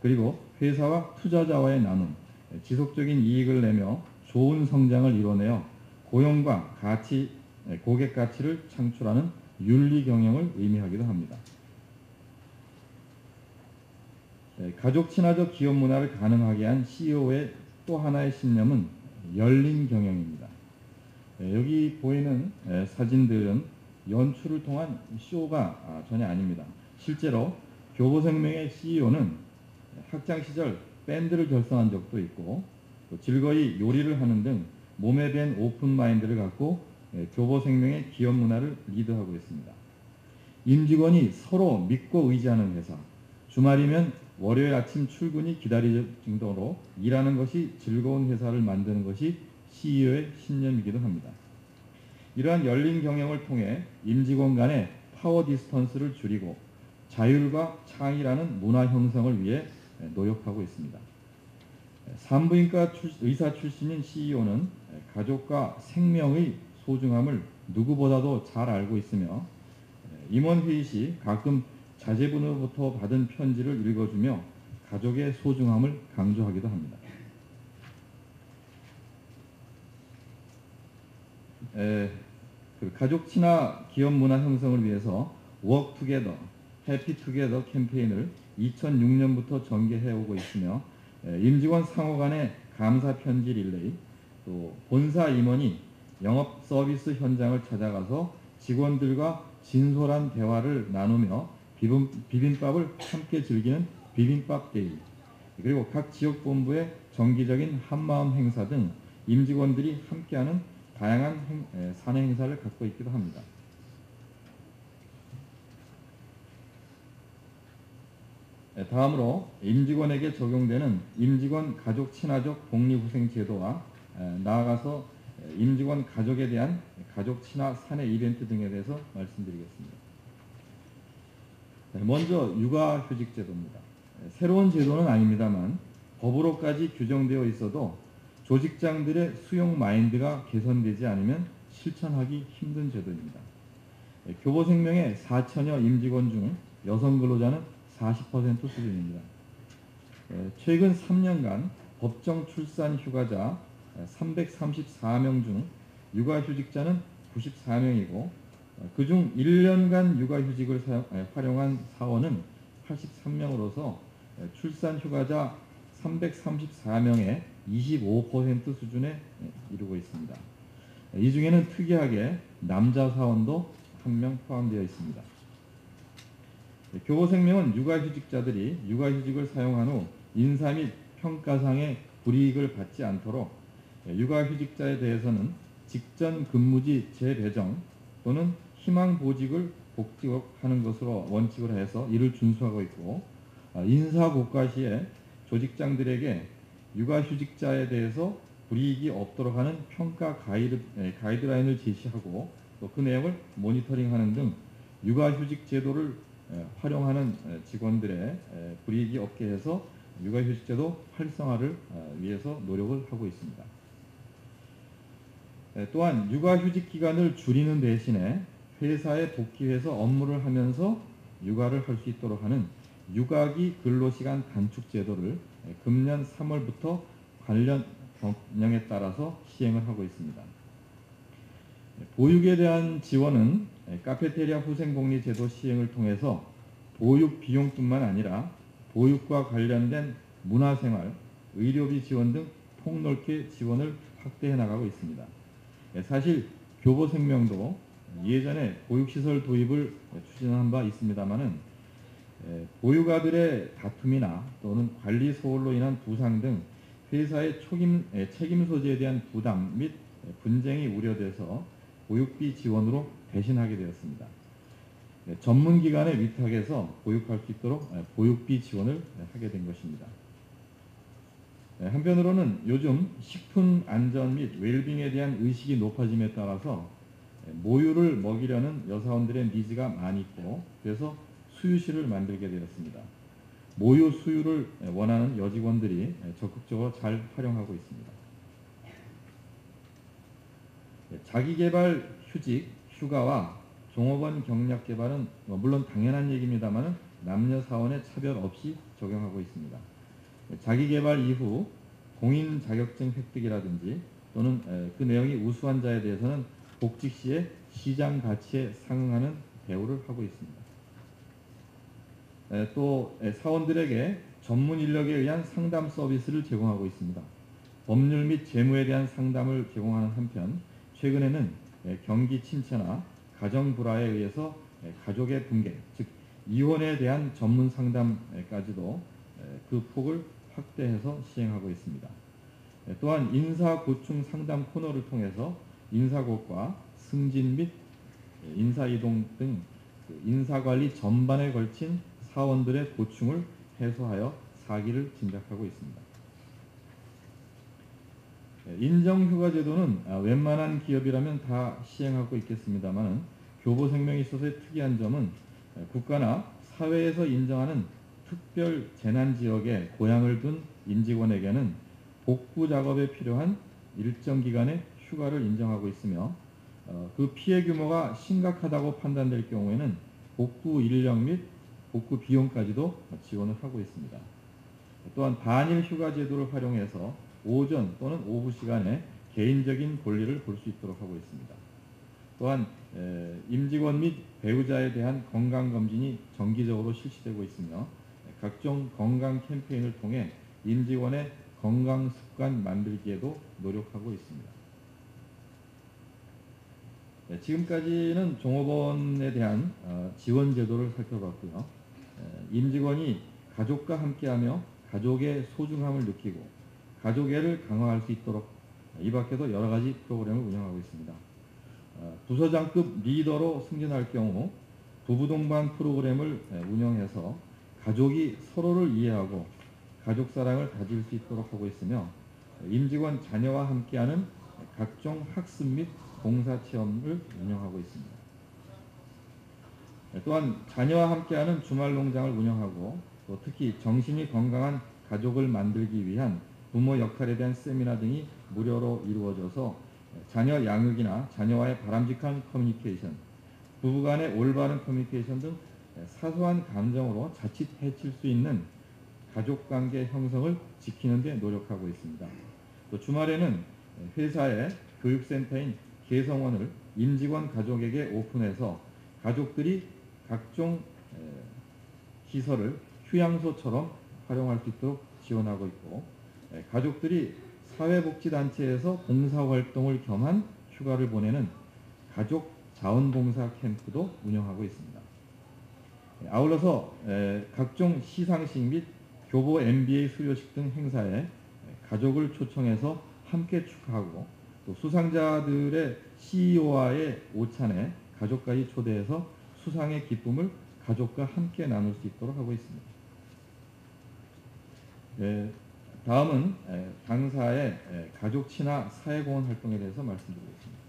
그리고 회사와 투자자와의 나눔, 에, 지속적인 이익을 내며 좋은 성장을 이뤄내어 고용과 가치, 에, 고객 가치를 창출하는 윤리 경영을 의미하기도 합니다. 에, 가족 친화적 기업 문화를 가능하게 한 CEO의 또 하나의 신념은 열린 경영입니다. 에, 여기 보이는 에, 사진들은 연출을 통한 쇼가 아, 전혀 아닙니다. 실제로 교보생명의 CEO는 학창 시절 밴드를 결성한 적도 있고 또 즐거이 요리를 하는 등 몸에 밴 open mind를 갖고 예, 교보생명의 기업 문화를 리드하고 있습니다. 임직원이 서로 믿고 의지하는 회사, 주말이면 월요일 아침 출근이 기다릴 정도로 일하는 것이 즐거운 회사를 만드는 것이 CEO의 신념이기도 합니다. 이러한 열린 경영을 통해 임직원 간의 power distance를 줄이고 자율과 창의라는 문화 형성을 위해 노력하고 있습니다. 산부인과 출- 의사 출신인 CEO는 가족과 생명의 소중함을 누구보다도 잘 알고 있으며 임원 회의 시 가끔 자제분으로부터 받은 편지를 읽어주며 가족의 소중함을 강조하기도 합니다. 에, 그 가족 친화 기업 문화 형성을 위해서 Work Together, Happy Together 캠페인을 2006년부터 전개해 오고 있으며 에, 임직원 상호 간의 감사 편지 릴레이, 또 본사 임원이 영업 서비스 현장을 찾아가서 직원들과 진솔한 대화를 나누며 비빔, 비빔밥을 함께 즐기는 비빔밥 day, 그리고 각 지역 본부의 정기적인 한마음 행사 등 임직원들이 함께하는 다양한 행- 에, 사내 행사를 갖고 있기도 합니다. 에, 다음으로 임직원에게 적용되는 임직원 가족 친화적 복리후생 제도와 에, 나아가서 에, 임직원 가족에 대한 가족 친화 사내 이벤트 등에 대해서 말씀드리겠습니다. 네, 먼저 육아휴직 제도입니다. 에, 새로운 제도는 아닙니다만 법으로까지 규정되어 있어도 조직장들의 수용 마인드가 개선되지 않으면 실천하기 힘든 제도입니다. 예, 교보생명의 4천여 임직원 중 여성 근로자는 40% 수준입니다. 예, 최근 3년간 법정 출산 휴가자 334명 중 육아휴직자는 94명이고 그중 1년간 육아휴직을 사용- 에, 활용한 사원은 83명으로서 출산 휴가자 334명의 25% 수준에 에, 이르고 있습니다. 이 중에는 특이하게 남자 사원도 한 명 포함되어 있습니다. 네, 교보생명은 육아휴직자들이 육아휴직을 사용한 후 인사 및 평가상의 불이익을 받지 않도록 예, 육아휴직자에 대해서는 직전 근무지 재배정 또는 희망 보직을 복직하는 것으로 원칙으로 해서 이를 준수하고 있고 아, 인사고과 시에 조직장들에게 육아휴직자에 대해서 불이익이 없도록 하는 평가 가이드, 에, 가이드라인을 제시하고 또 그 내용을 모니터링하는 등 육아휴직 제도를 에, 활용하는 에, 직원들의 에, 불이익이 없게 해서 육아휴직 제도 활성화를 어, 위해서 노력을 하고 있습니다. 에, 또한 육아휴직 기간을 줄이는 대신에 회사에 복귀해서 업무를 하면서 육아를 할 수 있도록 하는 육아기 근로시간 단축 제도를 에, 금년 3월부터 관련 법령에 따라서 시행을 하고 있습니다. 에, 보육에 대한 지원은 에, 카페테리아 후생복리 제도 시행을 통해서 보육 비용뿐만 아니라 보육과 관련된 문화생활, 의료비 지원 등 폭넓게 지원을 확대해 나가고 있습니다. 예, 사실 교보생명도 예전에 보육시설 도입을 추진한 바 있습니다만은 예, 보육아들의 다툼이나 또는 관리 소홀로 인한 부상 등 회사의 예, 책임 소재에 대한 부담 및 분쟁이 우려돼서 보육비 지원으로 대신하게 되었습니다. 예, 전문기관의 위탁에서 보육할 수 있도록 예, 보육비 지원을 예, 하게 된 것입니다. 예, 한편으로는 요즘 식품 안전 및 웰빙에 대한 의식이 높아짐에 따라서 예, 모유를 먹이려는 여사원들의 니즈가 많이 있고 그래서 수유실을 만들게 되었습니다. 모유 수유를 예, 원하는 여직원들이 예, 적극적으로 잘 활용하고 있습니다. 예, 자기개발 휴직, 휴가와 종업원 경력 개발은 뭐 물론 당연한 얘기입니다만 남녀 사원에 차별 없이 적용하고 있습니다. 자기 개발 이후 공인 자격증 획득이라든지 또는 에, 그 내용이 우수한 자에 대해서는 복직 시에 시장 가치에 상응하는 대우를 하고 있습니다. 에, 또 에, 사원들에게 전문 인력에 의한 상담 서비스를 제공하고 있습니다. 법률 및 재무에 대한 상담을 제공하는 한편 최근에는 에, 경기 침체나 가정 불화에 의해서 에, 가족의 붕괴, 즉 이혼에 대한 전문 상담까지도 에, 그 폭을 확대해서 시행하고 있습니다. 에, 또한 인사 고충 상담 코너를 통해서 인사고과 승진 및 에, 인사 이동 등그 인사 관리 전반에 걸친 사원들의 고충을 해소하여 사기를 진작하고 있습니다. 에, 인정휴가 제도는 아, 웬만한 기업이라면 다 시행하고 있겠습니다만 교보생명에 있어서의 특이한 점은 에, 국가나 사회에서 인정하는 특별 재난 지역에 고향을 둔 임직원에게는 복구 작업에 필요한 일정 기간의 휴가를 인정하고 있으며 어, 그 피해 규모가 심각하다고 판단될 경우에는 복구 인력 및 복구 비용까지도 지원을 하고 있습니다. 또한 반일 휴가 제도를 활용해서 오전 또는 오후 시간에 개인적인 권리를 볼 수 있도록 하고 있습니다. 또한 에, 임직원 및 배우자에 대한 건강 검진이 정기적으로 실시되고 있으며 각종 건강 캠페인을 통해 임직원의 건강 습관 만들기에도 노력하고 있습니다. 네, 지금까지는 종업원에 대한 어, 지원 제도를 살펴봤고요. 에, 임직원이 가족과 함께하며 가족의 소중함을 느끼고 가족애를 강화할 수 있도록 이 밖에도 여러 가지 프로그램을 운영하고 있습니다. 어, 부서장급 리더로 승진할 경우 부부 동반 프로그램을 에, 운영해서 가족이 서로를 이해하고 가족 사랑을 다질 수 있도록 하고 있으며 임직원 자녀와 함께하는 각종 학습 및 봉사 체험을 운영하고 있습니다. 또한 자녀와 함께하는 주말 농장을 운영하고 또 특히 정신이 건강한 가족을 만들기 위한 부모 역할에 대한 세미나 등이 무료로 이루어져서 자녀 양육이나 자녀와의 바람직한 커뮤니케이션, 부부간의 올바른 커뮤니케이션 등 사소한 감정으로 자칫 해칠 수 있는 가족관계 형성을 지키는 데 노력하고 있습니다. 또 주말에는 회사의 교육센터인 개성원을 임직원 가족에게 오픈해서 가족들이 각종 에, 시설을 휴양소처럼 활용할 수 있도록 지원하고 있고 에, 가족들이 사회복지단체에서 봉사활동을 겸한 휴가를 보내는 가족 자원봉사 캠프도 운영하고 있습니다. 에, 아울러서 에, 각종 시상식 및 교보 MBA 수료식 등 행사에 에, 가족을 초청해서 함께 축하하고 또 수상자들의 CEO와의 오찬에 가족까지 초대해서 수상의 기쁨을 가족과 함께 나눌 수 있도록 하고 있습니다. 예, 다음은 에, 당사의 에, 가족 친화 사회공헌 활동에 대해서 말씀드리겠습니다.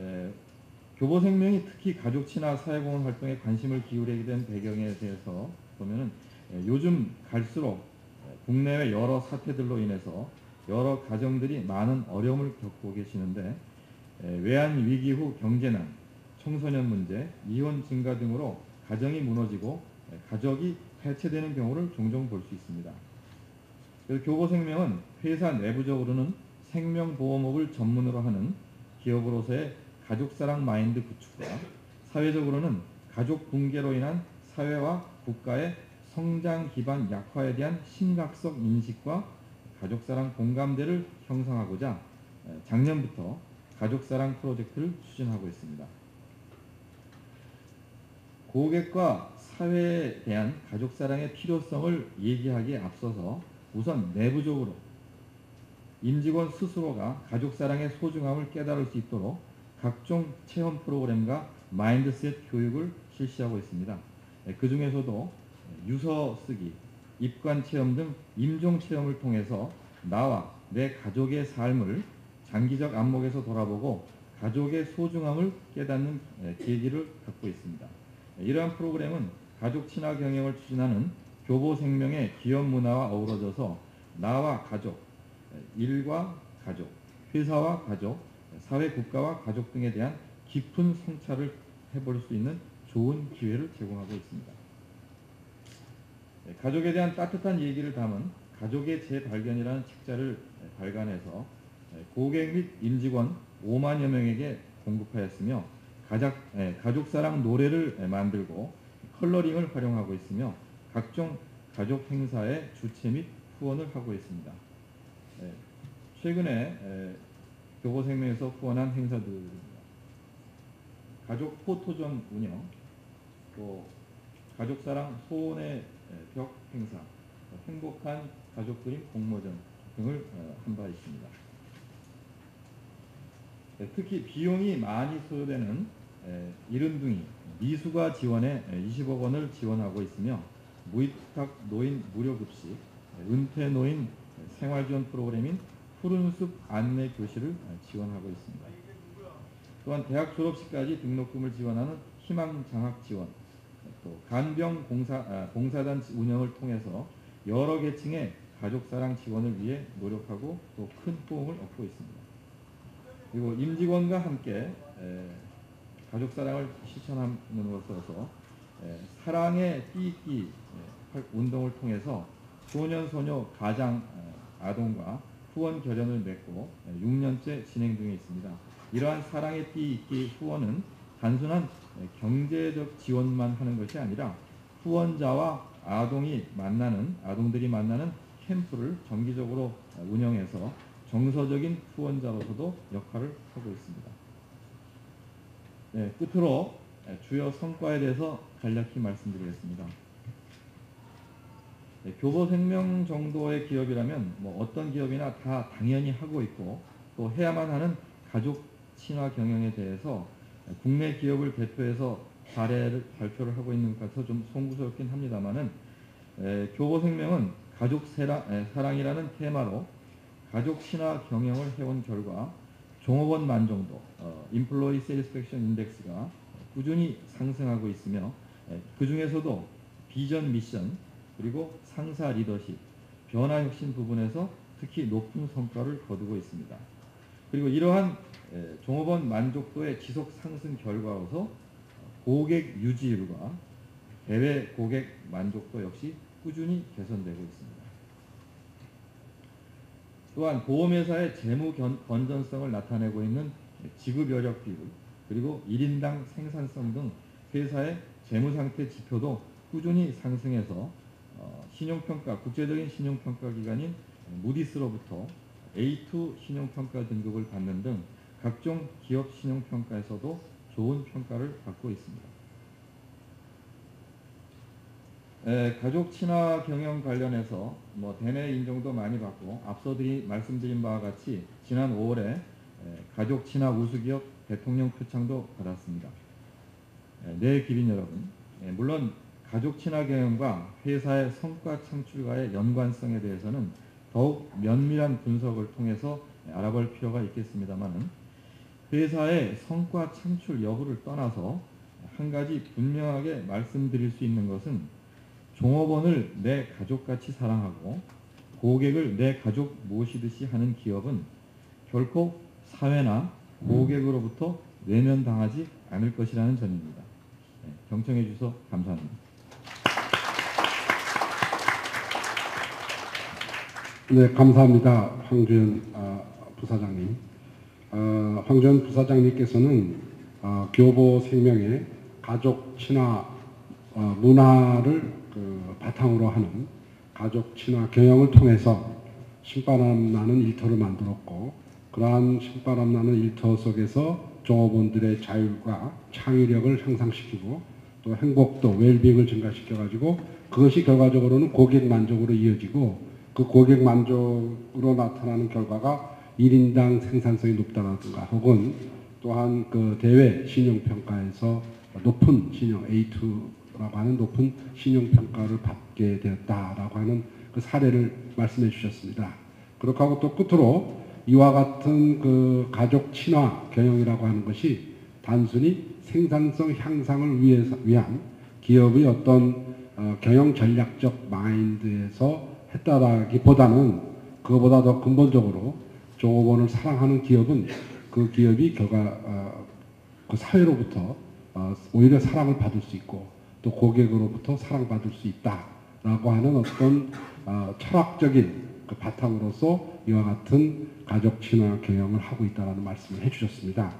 에, 교보생명이 특히 가족 친화 사회공헌 활동에 관심을 기울이게 된 배경에 대해서 보면은 에, 요즘 갈수록 에, 국내외 여러 사태들로 인해서 여러 가정들이 많은 어려움을 겪고 계시는데 에, 외환 위기 후 경제난, 청소년 문제, 이혼 증가 등으로 가정이 무너지고 에, 가족이 해체되는 경우를 종종 볼 수 있습니다. 교보생명은 회사 내부적으로는 생명보험업을 전문으로 하는 기업으로서의 가족사랑 마인드 구축과 사회적으로는 가족 붕괴로 인한 사회와 국가의 성장 기반 약화에 대한 심각성 인식과 가족사랑 공감대를 형성하고자 에, 작년부터 가족사랑 프로젝트를 추진하고 있습니다. 고객과 사회에 대한 가족사랑의 필요성을 얘기하기에 앞서서 우선 내부적으로 임직원 스스로가 가족사랑의 소중함을 깨달을 수 있도록 각종 체험 프로그램과 마인드셋 교육을 실시하고 있습니다. 예, 그 중에서도 유서 쓰기, 입관 체험 등 임종 체험을 통해서 나와 내 가족의 삶을 장기적 안목에서 돌아보고 가족의 소중함을 깨닫는 예, 계기를 갖고 있습니다. 예, 이러한 프로그램은 가족 친화 경영을 추진하는 교보 생명의 기업 문화와 어우러져서 나와 가족, 예, 일과 가족, 회사와 가족, 사회 국가와 가족 등에 대한 깊은 성찰을 해볼 수 있는 좋은 기회를 제공하고 있습니다. 네, 가족에 대한 따뜻한 얘기를 담은 가족의 재발견이라는 책자를 네, 발간해서 네, 고객 및 임직원 5만여 명에게 공급하였으며 네, 가족사랑 노래를 네, 만들고 컬러링을 활용하고 있으며 각종 가족 행사의 주최 및 후원을 하고 있습니다. 네, 최근에 에, 교보생명에서 후원한 행사들입니다. 가족 포토전 운영, 또 가족사랑 소원의 에, 벽 행사, 행복한 가족 그림 공모전 등을 어, 한바 있습니다. 네, 특히 비용이 많이 소요되는 에, 이른둥이 미수가 지원에 에, 20억 원을 지원하고 있으며 무위탁 노인 무료급식, 에, 은퇴 노인 생활지원 프로그램인 푸른숲 안내 교실을 지원하고 있습니다. 또한 대학 졸업식까지 등록금을 지원하는 희망 장학 지원, 또 간병 공사 아, 봉사단 운영을 통해서 여러 계층의 가족사랑 지원을 위해 노력하고 또 큰 호응을 얻고 있습니다. 그리고 임직원과 함께 에, 가족사랑을 실천함으로써 에, 사랑의 활- 운동을 통해서 소년 소녀 가장 에, 아동과 후원 결연을 맺고 6년째 진행 중에 있습니다. 이러한 사랑의 띠 있기 후원은 단순한 경제적 지원만 하는 것이 아니라 후원자와 아동이 만나는 아동들이 만나는 캠프를 정기적으로 운영해서 정서적인 후원자로서도 역할을 하고 있습니다. 네, 끝으로 주요 성과에 대해서 간략히 말씀드리겠습니다. 네, 교보생명 정도의 기업이라면 뭐 어떤 기업이나 다 당연히 하고 있고 또 해야만 하는 가족 친화 경영에 대해서 국내 기업을 대표해서 사례를 발표를 하고 있는 것 같아서 좀 송구스럽긴 합니다만은 에, 교보생명은 가족 에, 사랑이라는 테마로 가족 친화 경영을 해온 결과 종업원 만족도, 어, Employee Satisfaction Index가 꾸준히 상승하고 있으며 그 중에서도 비전 미션 그리고 상사 리더십, 변화 혁신 부분에서 특히 높은 성과를 거두고 있습니다. 그리고 이러한 에, 종업원 만족도의 지속 상승 결과로서 고객 유지율과 대외 고객 만족도 역시 꾸준히 개선되고 있습니다. 또한 보험회사의 재무 견- 건전성을 나타내고 있는 지급 여력 비율 그리고 1인당 생산성 등 회사의 재무 상태 지표도 꾸준히 상승해서 어, 신용평가 국제적인 신용평가 기관인 무디스로부터 A2 신용평가 등급을 받는 등 각종 기업 신용평가에서도 좋은 평가를 받고 있습니다. 에, 가족 친화 경영 관련해서 뭐 대내 인정도 많이 받고 앞서 드리, 말씀드린 바와 같이 지난 5월에 에, 가족 친화 우수기업 대통령 표창도 받았습니다. 에, 네 기빈 여러분, 에, 물론 가족 친화 경영과 회사의 성과 창출과의 연관성에 대해서는 더욱 면밀한 분석을 통해서 알아볼 필요가 있겠습니다만은 회사의 성과 창출 여부를 떠나서 한 가지 분명하게 말씀드릴 수 있는 것은 종업원을 내 가족같이 사랑하고 고객을 내 가족 모시듯이 하는 기업은 결코 사회나 고객으로부터 외면당하지 않을 것이라는 점입니다. 네, 경청해 주셔서 감사합니다. 네, 감사합니다. 황주현 아, 부사장님. 어, 황주현 부사장님께서는 어, 교보 생명의 가족 친화 어, 문화를 그 바탕으로 하는 가족 친화 경영을 통해서 신바람 나는 일터를 만들었고 그러한 신바람 나는 일터 속에서 종업원들의 자율과 창의력을 향상시키고 또 행복도 웰빙을 증가시켜 가지고 그것이 결과적으로는 고객 만족으로 이어지고 그 고객 만족으로 나타나는 결과가 1인당 생산성이 높다라든가 혹은 또한 그 대외 신용평가에서 높은 신용 A2라고 하는 높은 신용평가를 받게 되었다라고 하는 그 사례를 말씀해 주셨습니다. 그렇게 하고 또 끝으로 이와 같은 그 가족 친화 경영이라고 하는 것이 단순히 생산성 향상을 위해서 위한 기업의 어떤 어, 경영 전략적 마인드에서 했다라기보다는 그거보다 더 근본적으로 종업원을 사랑하는 기업은 그 기업이 결과 어, 그 사회로부터 어, 오히려 사랑을 받을 수 있고 또 고객으로부터 사랑받을 수 있다라고 하는 어떤 어, 철학적인 그 바탕으로서 이와 같은 가족 친화 경영을 하고 있다라는 말씀을 해주셨습니다.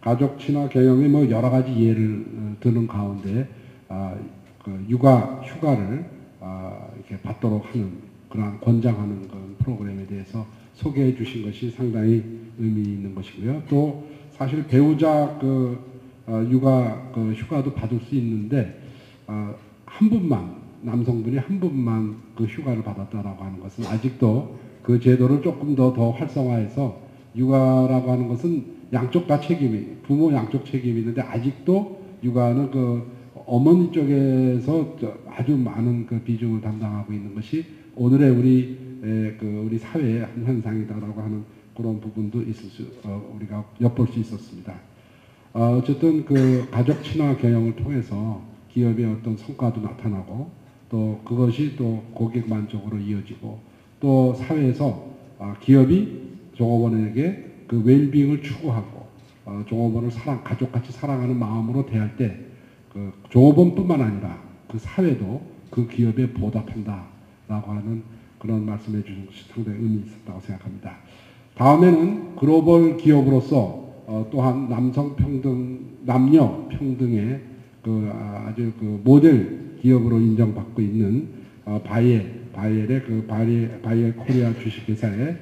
가족 친화 경영의 뭐 여러 가지 예를 어, 드는 가운데 아, 그 육아 휴가를 아, 이렇게 받도록 하는 그러한 권장하는 그 프로그램에 대해서 소개해 주신 것이 상당히 의미 있는 것이고요. 또 사실 배우자 그 어, 육아 그 휴가도 받을 수 있는데 어, 한 분만 남성분이 한 분만 그 휴가를 받았다라고 하는 것은 아직도 그 제도를 조금 더 더 활성화해서 육아라고 하는 것은 양쪽 다 책임이 부모 양쪽 책임이 있는데 아직도 육아는 그 어머니 쪽에서 저 아주 많은 그 비중을 담당하고 있는 것이 오늘의 우리 에, 그 우리 사회의 한 현상이다라고 하는 그런 부분도 있을 수 어, 우리가 엿볼 수 있었습니다. 어, 어쨌든 그 가족 친화 경영을 통해서 기업의 어떤 성과도 나타나고 또 그것이 또 고객 만족으로 이어지고 또 사회에서 아, 기업이 종업원에게 그 웰빙을 추구하고 어, 종업원을 사랑 가족같이 사랑하는 마음으로 대할 때 그 종업원뿐만 아니라 그 사회도 그 기업에 보답한다 라고 하는 그런 말씀해 주신 것이 상당히 의미 있었다고 생각합니다. 다음에는 글로벌 기업으로서 어, 또한 남성 평등, 남녀 평등의 그 아, 아주 그 모델 기업으로 인정받고 있는 어, 바이엘, 바이엘의 그 바이엘, 바이엘 코리아 주식회사의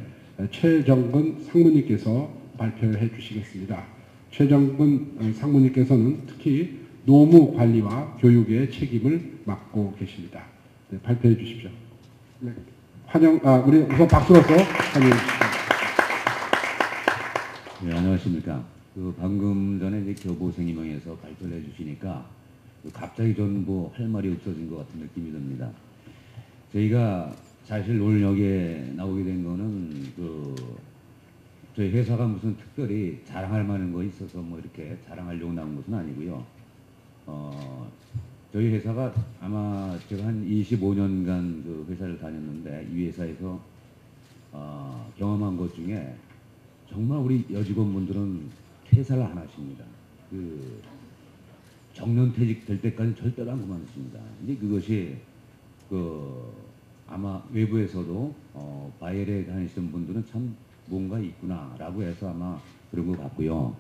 최정근 상무님께서 발표해 주시겠습니다. 최정근 어, 상무님께서는 특히 노무 관리와 교육의 책임을 맡고 계십니다. 네, 발표해 주십시오. 네, 환영, 아, 우리 우선 박수로서 환영해 주십시오. 네, 안녕하십니까. 그 방금 전에 이제 교보생명에서 발표를 해주시니까 그 갑자기 전뭐 할 말이 없어진 것 같은 느낌이 듭니다. 저희가 사실 오늘 여기에 나오게 된 거는 그 저희 회사가 무슨 특별히 자랑할 만한 거 있어서 뭐 이렇게 자랑하려고 나온 것은 아니고요. 어, 저희 회사가 아마 제가 한 25년간 그 회사를 다녔는데 이 회사에서 어, 경험한 것 중에 정말 우리 여직원분들은 퇴사를 안 하십니다. 그 정년 퇴직 될 때까지 절대로 안 그만두십니다. 이제 그것이 그 아마 외부에서도 어, 바이엘에 다니시는 분들은 참 뭔가 있구나라고 해서 아마 그런 것 같고요.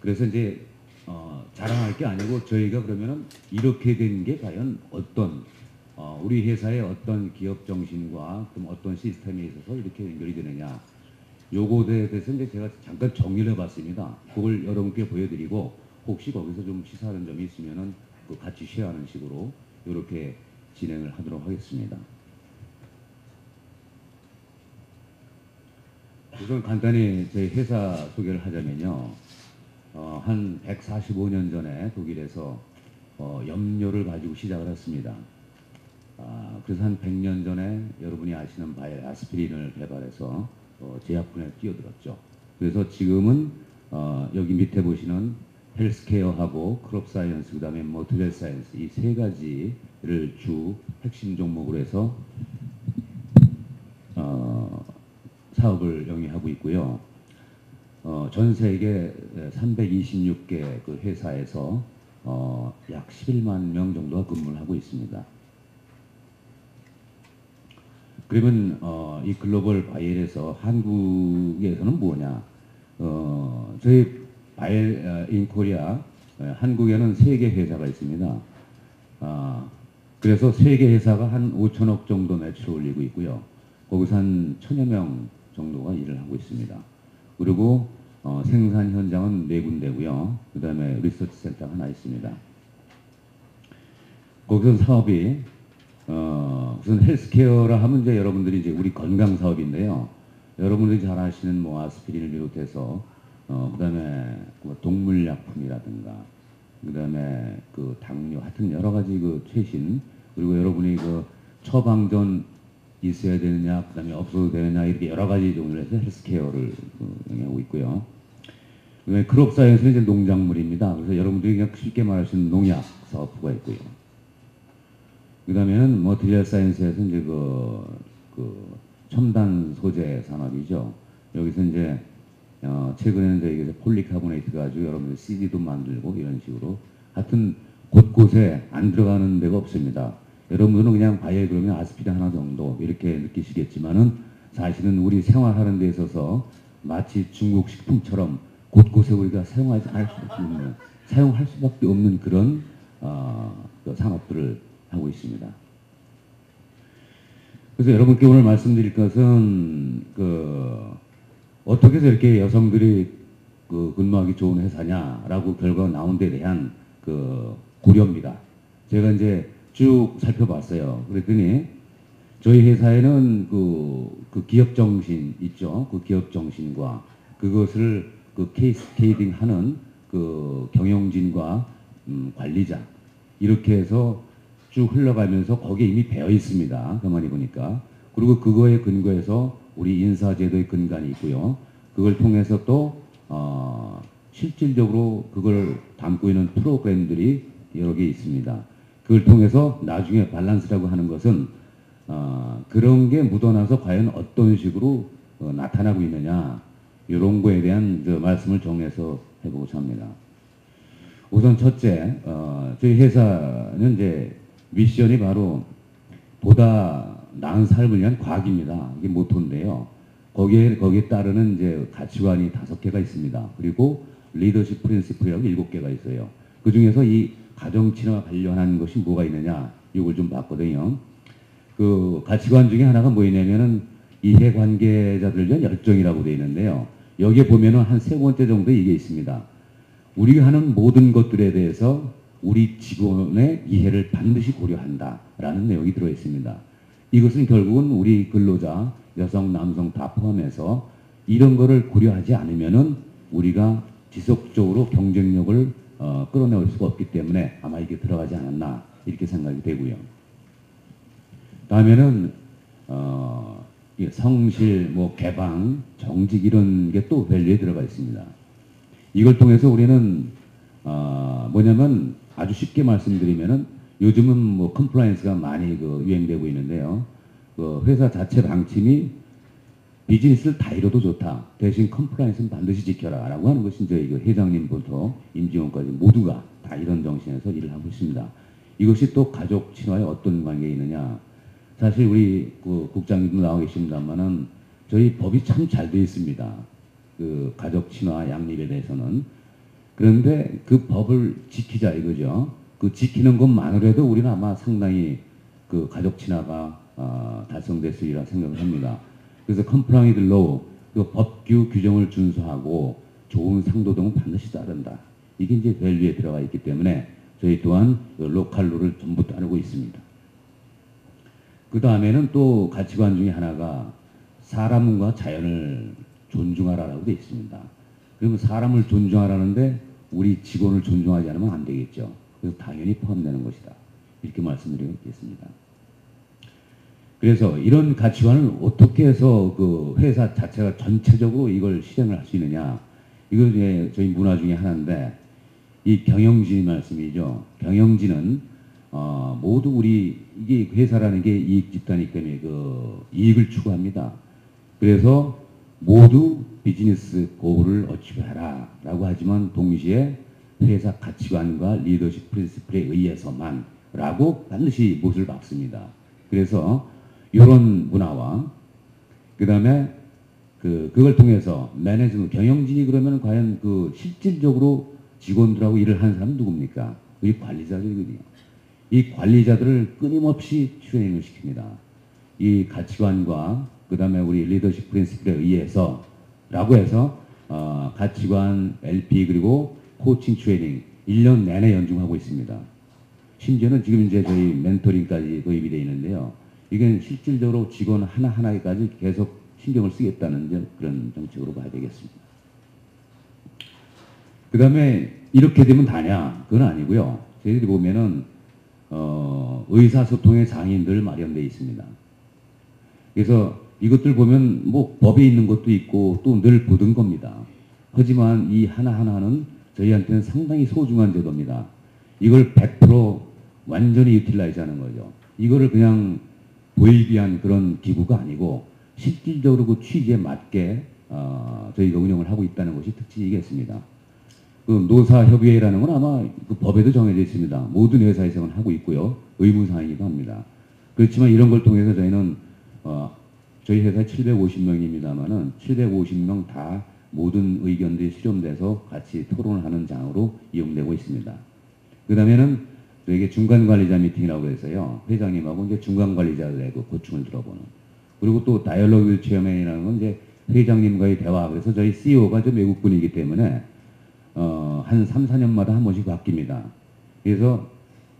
그래서 이제 어, 자랑할 게 아니고 저희가 그러면은 이렇게 된 게 과연 어떤 어, 우리 회사의 어떤 기업 정신과 그럼 어떤 시스템에 있어서 이렇게 연결이 되느냐 요거에 대해서 이제 제가 잠깐 정리를 해봤습니다. 그걸 여러분께 보여드리고 혹시 거기서 좀 시사하는 점이 있으면은 그 같이 쉐어하는 식으로 이렇게 진행을 하도록 하겠습니다. 우선 간단히 저희 회사 소개를 하자면요. 어, 한 145년 전에 독일에서 어, 염료를 가지고 시작을 했습니다. 아, 그래서 한 100년 전에 여러분이 아시는 바이엘 아스피린을 개발해서 어, 제약 분야에 뛰어들었죠. 그래서 지금은 어, 여기 밑에 보시는 healthcare하고 crop science 그다음에 material science 이 세 가지를 주 핵심 종목으로 해서 어, 사업을 영위하고 있고요. 어, 전 세계 326개 그 회사에서 어, 약 11만 명 정도가 근무를 하고 있습니다. 그러면 어, 이 글로벌 바이엘에서 한국에서는 뭐냐? 어, 저희 바이엘 어, in Korea 어, 한국에는 세개 회사가 있습니다. 아, 그래서 세개 회사가 한 5천억 정도 매출을 올리고 있고요. 거기서 한 천여 명 정도가 일을 하고 있습니다. 그리고 어, 생산 현장은 네 군데고요. 그 다음에 리서치 센터가 하나 있습니다. 거기서 사업이 어, 우선 healthcare라 하면 이제 여러분들이 이제 우리 건강 사업인데요. 여러분들이 잘 아시는 뭐 아스피린을 비롯해서 어, 그다음에 뭐 동물 약품이라든가 그다음에 그 당뇨 하여튼 여러 가지 그 최신 그리고 여러분이 그 처방전 있어야 되느냐 그 다음에 없어도 되느냐 이렇게 여러 가지 종류로 해서 healthcare를 그 영위하고 있고요. 그 다음에 crop science는 이제 농작물입니다. 그래서 여러분들이 그냥 쉽게 말할 수 있는 농약 사업부가 있고요. 그 다음에는 material science에서 이제 그, 그 첨단 소재 산업이죠. 여기서 이제 어, 최근에는 저희가 폴리카보네이트 가지고 여러분들 CD도 만들고 이런 식으로 하여튼 곳곳에 안 들어가는 데가 없습니다. 여러분들은 그냥 바이엘 그러면 아스피린 하나 정도 이렇게 느끼시겠지만은 사실은 우리 생활하는 데 있어서 마치 중국 식품처럼 곳곳에 우리가 사용하지 않을 수밖에 없는 사용할 수밖에 없는 그런 어, 그 산업들을 하고 있습니다. 그래서 여러분께 오늘 말씀드릴 것은 그 어떻게 해서 이렇게 여성들이 그 근무하기 좋은 회사냐라고 결과가 나온 데 대한 그 고려입니다. 제가 이제 쭉 살펴봤어요. 그랬더니 저희 회사에는 그, 그 기업 정신 있죠. 그 기업 정신과 그것을 그 케이스 케이딩 하는 그 경영진과 음, 관리자 이렇게 해서 쭉 흘러가면서 거기에 이미 배어 있습니다. 가만히 보니까. 그리고 그거에 근거해서 우리 인사제도의 근간이 있고요. 그걸 통해서 또, 어, 실질적으로 그걸 담고 있는 프로그램들이 여러 개 있습니다. 그걸 통해서 나중에 밸런스라고 하는 것은, 어, 그런 게 묻어나서 과연 어떤 식으로 어, 나타나고 있느냐, 이런 거에 대한 저 말씀을 정해서 해보고자 합니다. 우선 첫째, 어, 저희 회사는 이제 미션이 바로 보다 나은 삶을 위한 과학입니다. 이게 모토인데요. 거기에, 거기에 따르는 이제 가치관이 다섯 개가 있습니다. 그리고 리더십 프린시플이라고 일곱 개가 있어요. 그 중에서 이 가정 친화 관련한 것이 뭐가 있느냐, 이걸 좀 봤거든요. 그 가치관 중에 하나가 뭐냐면은 이해관계자들 위한 열정이라고 되어 있는데요. 여기에 보면은 한 세 번째 정도 이게 있습니다. 우리가 하는 모든 것들에 대해서 우리 직원의 이해를 반드시 고려한다라는 내용이 들어 있습니다. 이것은 결국은 우리 근로자 여성 남성 다 포함해서 이런 거를 고려하지 않으면은 우리가 지속적으로 경쟁력을 어, 끌어내올 수가 없기 때문에 아마 이게 들어가지 않았나 이렇게 생각이 되고요. 다음에는 어, 이 성실, 뭐 개방, 정직 이런 게 또 value에 들어가 있습니다. 이걸 통해서 우리는 어, 뭐냐면 아주 쉽게 말씀드리면은 요즘은 뭐 compliance가 많이 그 유행되고 있는데요. 그 회사 자체 방침이 비즈니스를 다 잃어도 좋다. 대신 compliance는 반드시 지켜라 라고 하는 것이 저희 그 회장님부터 임직원까지 모두가 다 이런 정신에서 일을 하고 있습니다. 이것이 또 가족 친화에 어떤 관계에 있느냐? 사실 우리 그 국장님도 나와 계십니다만은 저희 법이 참 잘 돼 있습니다. 그 가족 친화 양립에 대해서는 그런데 그 법을 지키자 이거죠. 그 지키는 것만으로도 우리는 아마 상당히 그 가족 친화가 어, 달성됐으리라 생각을 합니다. 그래서 comply the law 그 법규 규정을 준수하고 좋은 상도덕은 반드시 따른다. 이게 이제 밸류에 들어가 있기 때문에 저희 또한 그 로컬 룰을 전부 따르고 있습니다. 그 다음에는 또 가치관 중에 하나가 사람과 자연을 존중하라라고 되어 있습니다. 그러면 사람을 존중하라는데 우리 직원을 존중하지 않으면 안 되겠죠. 그래서 당연히 포함되는 것이다. 이렇게 말씀드리겠습니다. 그래서 이런 가치관을 어떻게 해서 그 회사 자체가 전체적으로 이걸 실행을 할 수 있느냐. 이거 이제 저희 문화 중에 하나인데 이 경영진 말씀이죠. 경영진은 어, 모두 우리 이게 회사라는 게 이익 집단이기 때문에 그 이익을 추구합니다. 그래서 모두 비즈니스 고를 어치해라 라고 하지만 동시에 회사 가치관과 리더십 프린시플에 의해서만 라고 반드시 못을 박습니다. 그래서 이런 문화와 그 다음에 그, 그걸 통해서 management, 경영진이 그러면 과연 그 실질적으로 직원들하고 일을 하는 사람은 누굽니까? 우리 관리자들이거든요. 이 관리자들을 끊임없이 트레이닝을 시킵니다. 이 가치관과 그 다음에 우리 leadership principle에 의해서 라고 해서 어, 가치관, LP 그리고 코칭 트레이닝 1년 내내 연중하고 있습니다. 심지어는 지금 이제 저희 멘토링까지 도입이 되어 있는데요. 이게 실질적으로 직원 하나하나에까지 계속 신경을 쓰겠다는 점, 그런 정책으로 봐야 되겠습니다. 그 다음에 이렇게 되면 다냐? 그건 아니고요. 저희들이 보면은 어, 의사소통의 장인들 마련되어 있습니다. 그래서 이것들 보면 뭐 법에 있는 것도 있고 또 늘 보던 겁니다. 하지만 이 하나하나는 저희한테는 상당히 소중한 제도입니다. 이걸 100% 완전히 utilize 하는 거죠. 이거를 그냥 위한 그런 기구가 아니고 실질적으로 그 취지에 맞게 어, 저희가 운영을 하고 있다는 것이 특징이겠습니다. 그 노사협의회라는 건 아마 그 법에도 정해져 있습니다. 모든 회사에서는 하고 있고요. 의무사항이기도 합니다. 그렇지만 이런 걸 통해서 저희는 어, 저희 회사 750명입니다만은 750명 다 모든 의견들이 수렴돼서 같이 토론을 하는 장으로 이용되고 있습니다. 그 다음에는 저에게 중간 관리자 미팅이라고 해서요. 회장님하고 이제 중간 관리자들의 그 고충을 들어보는. 그리고 또 다이얼로그 체어맨이라는 건 이제 회장님과의 대화. 그래서 저희 CEO가 좀 외국분이기 때문에 어, 한 3, 4년마다 한 번씩 바뀝니다. 그래서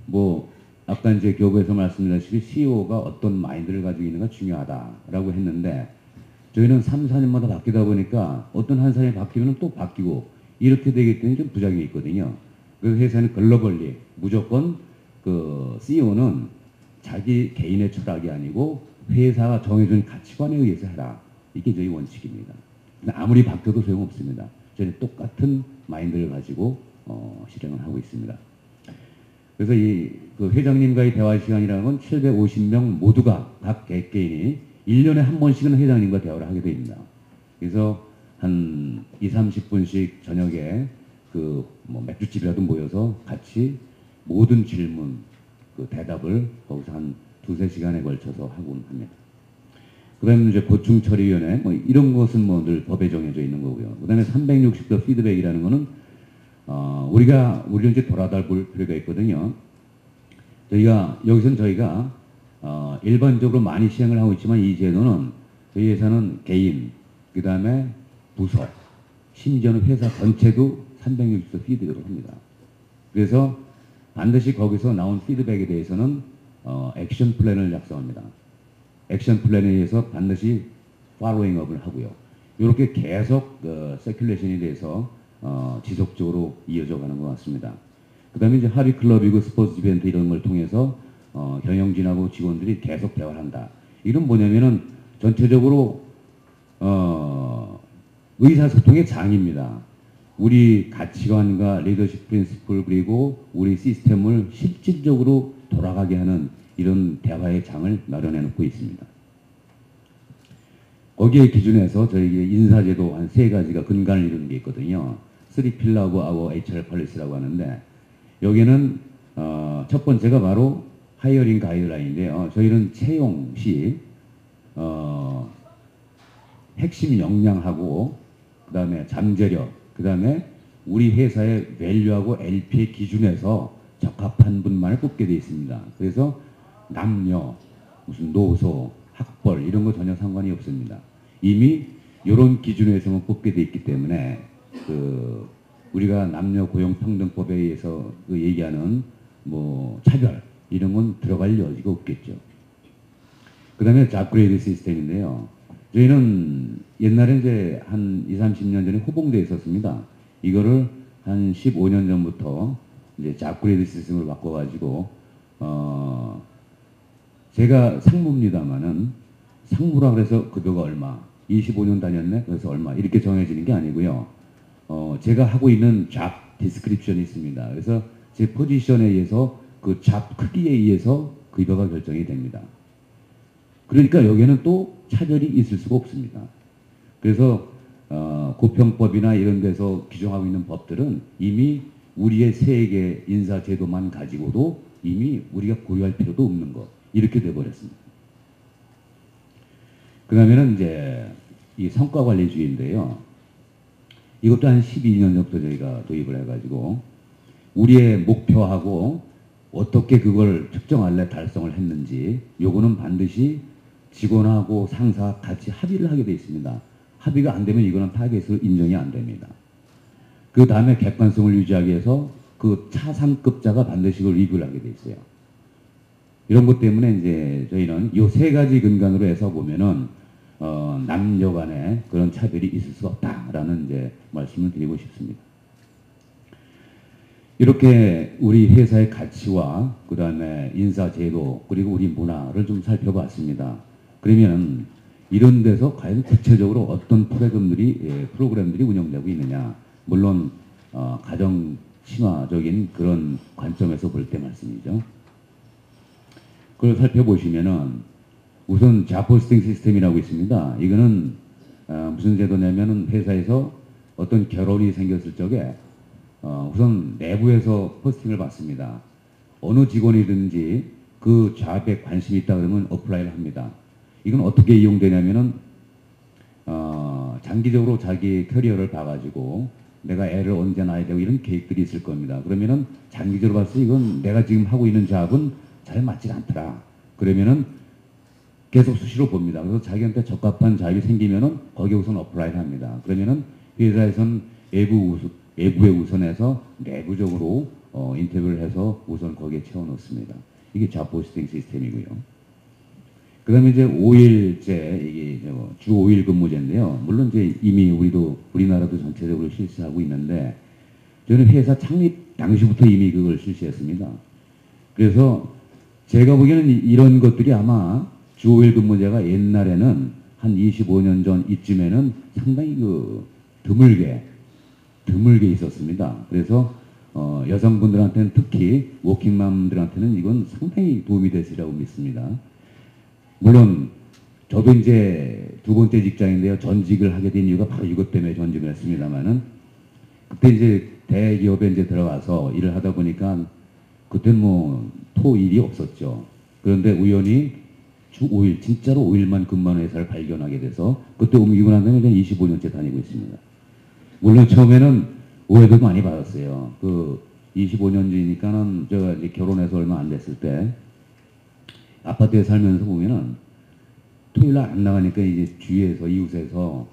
뭐 아까 이제 교부에서 말씀드렸다시피 CEO가 어떤 마인드를 가지고 있는가 중요하다라고 했는데 저희는 3, 4년마다 바뀌다 보니까 어떤 한 사람이 바뀌면 또 바뀌고 이렇게 되기 때문에 좀 부작용이 있거든요. 그래서 회사는 글로벌리 무조건 그 CEO는 자기 개인의 철학이 아니고 회사가 정해준 가치관에 의해서 해라. 이게 저희 원칙입니다. 아무리 바뀌어도 소용없습니다. 저희는 똑같은 마인드를 가지고 어, 실행을 하고 있습니다. 그래서 이 그 회장님과의 대화 시간이라는 건 750명 모두가 각 개개인이 1년에 한 번씩은 회장님과 대화를 하게 됩니다. 그래서 한 2, 30분씩 저녁에 그 뭐 맥주집이라도 모여서 같이 모든 질문 그 대답을 거기서 한 두세 시간에 걸쳐서 하곤 합니다. 그 다음에 이제 고충처리위원회, 뭐 이런 것은 뭐 늘 법에 정해져 있는 거고요. 그 다음에 360도 피드백이라는 거는, 어, 우리가, 우리는 이제 돌아다 볼 필요가 있거든요. 저희가, 여기서는 저희가, 어, 일반적으로 많이 시행을 하고 있지만 이 제도는 저희 회사는 개인, 그 다음에 부서, 심지어는 회사 전체도 360도 피드백을 합니다. 그래서 반드시 거기서 나온 피드백에 대해서는 어, action plan을 작성합니다. action plan에 의해서 반드시 following up을 하고요. 이렇게 계속 그 circulation에 대해서 어, 지속적으로 이어져 가는 것 같습니다. 그 다음에 이제 합의 클럽이고 스포츠 이벤트 이런 걸 통해서 어, 경영진하고 직원들이 계속 대화를 한다. 이건 뭐냐면은 전체적으로 어, 의사소통의 장입니다. 우리 가치관과 리더십 프린시플 그리고 우리 시스템을 실질적으로 돌아가게 하는 이런 대화의 장을 마련해 놓고 있습니다. 거기에 기준해서 저희 인사제도 한 세 가지가 근간을 이루는 게 있거든요. 쓰리 필라고 아워 HR 폴리시라고 하는데 여기는 어, 첫 번째가 바로 hiring guideline인데요. 저희는 채용 시 어, 핵심 역량하고 그 다음에 잠재력, 그 다음에 우리 회사의 value하고 LP의 기준에서 적합한 분만을 뽑게 되어 있습니다. 그래서 남녀, 무슨 노소, 학벌 이런 거 전혀 상관이 없습니다. 이미 이런 기준에서만 뽑게 돼 있기 때문에 그 우리가 남녀 고용 평등법에 의해서 그 얘기하는 뭐 차별 이런 건 들어갈 여지가 없겠죠. 그 다음에 잡그레이드 시스템인데요. 저희는 옛날에 이제 한 2, 30년 전에 호봉대에 있었습니다. 이거를 한 15년 전부터 이제 잡그레이드 시스템을 바꿔가지고 어 제가 상무입니다만은 상무라 그래서 급여가 얼마, 25년 다녔네 그래서 얼마 이렇게 정해지는 게 아니고요. 어 제가 하고 있는 job description이 있습니다. 그래서 제 포지션에 의해서 그 job 크기에 의해서 급여가 결정이 됩니다. 그러니까 여기에는 또 차별이 있을 수가 없습니다. 그래서 어, 고평법이나 이런 데서 규정하고 있는 법들은 이미 우리의 세 개 인사 제도만 가지고도 이미 우리가 고려할 필요도 없는 것 이렇게 돼버렸습니다. 그 다음에는 이제 이 성과 관리주의인데요. 이것도 한 12년 전부터 저희가 도입을 해가지고 우리의 목표하고 어떻게 그걸 측정할래 달성을 했는지 요거는 반드시 직원하고 상사 같이 합의를 하게 돼 있습니다. 합의가 안 되면 이거는 타겟으로 인정이 안 됩니다. 그 다음에 객관성을 유지하기 위해서 그 차상급자가 반드시 그걸 리뷰를 하게 돼 있어요. 이런 것 때문에 이제 저희는 이 세 가지 근간으로 해서 보면은 어, 남녀 간에 그런 차별이 있을 수가 없다라는 이제 말씀을 드리고 싶습니다. 이렇게 우리 회사의 가치와 그 다음에 인사 제도 그리고 우리 문화를 좀 살펴봤습니다. 그러면 이런 데서 과연 구체적으로 어떤 프로그램들이 예, 프로그램들이 운영되고 있느냐 물론 어, 가정 친화적인 그런 관점에서 볼 때 말씀이죠. 그걸 살펴보시면은 우선 job posting 시스템이라고 있습니다. 이거는 어, 무슨 제도냐면은 회사에서 어떤 결원이 생겼을 적에 어, 우선 내부에서 posting을 받습니다. 어느 직원이든지 그 job에 관심이 있다 그러면 apply를 합니다. 이건 어떻게 이용되냐면은 어, 장기적으로 자기 커리어를 봐가지고 내가 애를 언제 낳아야 되고 이런 계획들이 있을 겁니다. 그러면은 장기적으로 봤을 때 이건 내가 지금 하고 있는 job은 잘 맞지 않더라. 그러면은 계속 수시로 봅니다. 그래서 자기한테 적합한 job이 생기면은 거기에 우선 apply를 합니다. 그러면은 회사에선 외부 우선, 외부에 우선해서 내부적으로 어, 인터뷰를 해서 우선 거기에 채워놓습니다. 이게 job posting 시스템이고요. 그 다음에 이제 5일제, 이게 저주 5일 근무제인데요. 물론 이제 이미 우리도, 우리나라도 전체적으로 실시하고 있는데, 저는 회사 창립 당시부터 이미 그걸 실시했습니다. 그래서 제가 보기에는 이- 이런 것들이 아마 주 5일 근무제가 옛날에는 한 25년 전 이쯤에는 상당히 그 드물게, 드물게 있었습니다. 그래서 어, 여성분들한테는 특히 워킹맘들한테는 이건 상당히 도움이 됐으리라고 믿습니다. 물론 저도 이제 두 번째 직장인데요. 전직을 하게 된 이유가 바로 이것 때문에 전직을 했습니다만은 그때 이제 대기업에 이제 들어가서 일을 하다 보니까 그때는 뭐 토일이 없었죠. 그런데 우연히 주 5일, 진짜로 5일만 근무하는 회사를 발견하게 돼서 그때 옮기고 난 다음에 25년째 다니고 있습니다. 물론 처음에는 오해도 많이 받았어요. 그 25년 전이니까는 제가 이제 결혼해서 얼마 안 됐을 때 아파트에 살면서 보면은 토요일 날 안 나가니까 이제 주위에서 이웃에서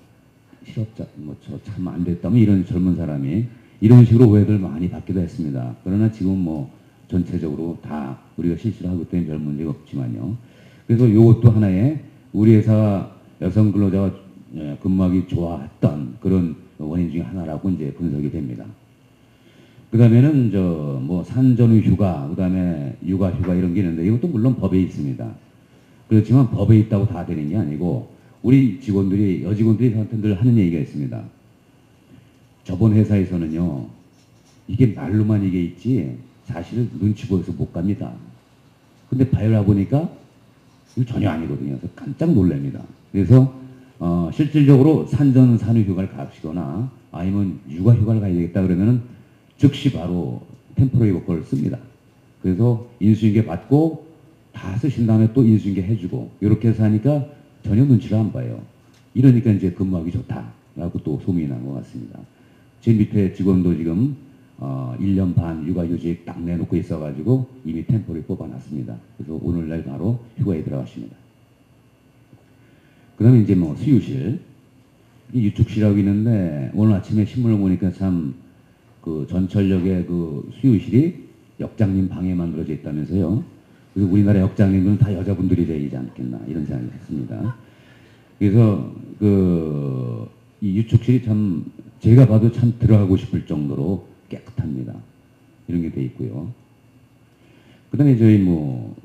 실업자 뭐 저 참 안 됐다면 이런 젊은 사람이 이런 식으로 오해들 많이 받기도 했습니다. 그러나 지금 뭐 전체적으로 다 우리가 실시를 하기 때문에 별 문제가 없지만요. 그래서 이것도 하나의 우리 회사 여성 근로자가 예, 근무하기 좋아했던 그런 원인 중에 하나라고 이제 분석이 됩니다. 그 다음에는 저 뭐 산전후 휴가, 그 다음에 육아 휴가 이런 게 있는데 이것도 물론 법에 있습니다. 그렇지만 법에 있다고 다 되는 게 아니고 우리 직원들이 여직원들이 늘 하는 얘기가 있습니다. 저번 회사에서는요 이게 말로만 이게 있지 사실 눈치 보여서 못 갑니다. 근데 바이올라 보니까 이거 전혀 아니거든요. 그래서 깜짝 놀랍니다. 그래서 어, 실질적으로 산전 산후 휴가를 가시거나 아니면 육아 휴가를 가야 되겠다 그러면은 즉시 바로 템포러리 워커를 씁니다. 그래서 인수인계 받고 다 쓰신 다음에 또 인수인계 해주고 이렇게 해서 하니까 전혀 눈치를 안 봐요. 이러니까 이제 근무하기 좋다라고 또 소문이 난 것 같습니다. 제 밑에 직원도 지금 어, 1년 반 육아휴직 딱 내놓고 있어가지고 이미 템포를 뽑아놨습니다. 그래서 오늘날 바로 휴가에 들어가십니다. 그 다음에 이제 뭐 수유실. 이 유축실하고 있는데 오늘 아침에 신문을 보니까 참 그 전철역에 그 수유실이 역장님 방에 만들어져 있다면서요. 그래서 우리나라 역장님들은 다 여자분들이 되지 않겠나 이런 생각이 했습니다. 그래서 그 이 유축실이 참 제가 봐도 참 들어가고 싶을 정도로 깨끗합니다. 이런 게 돼 있고요. 그 다음에 저희 뭐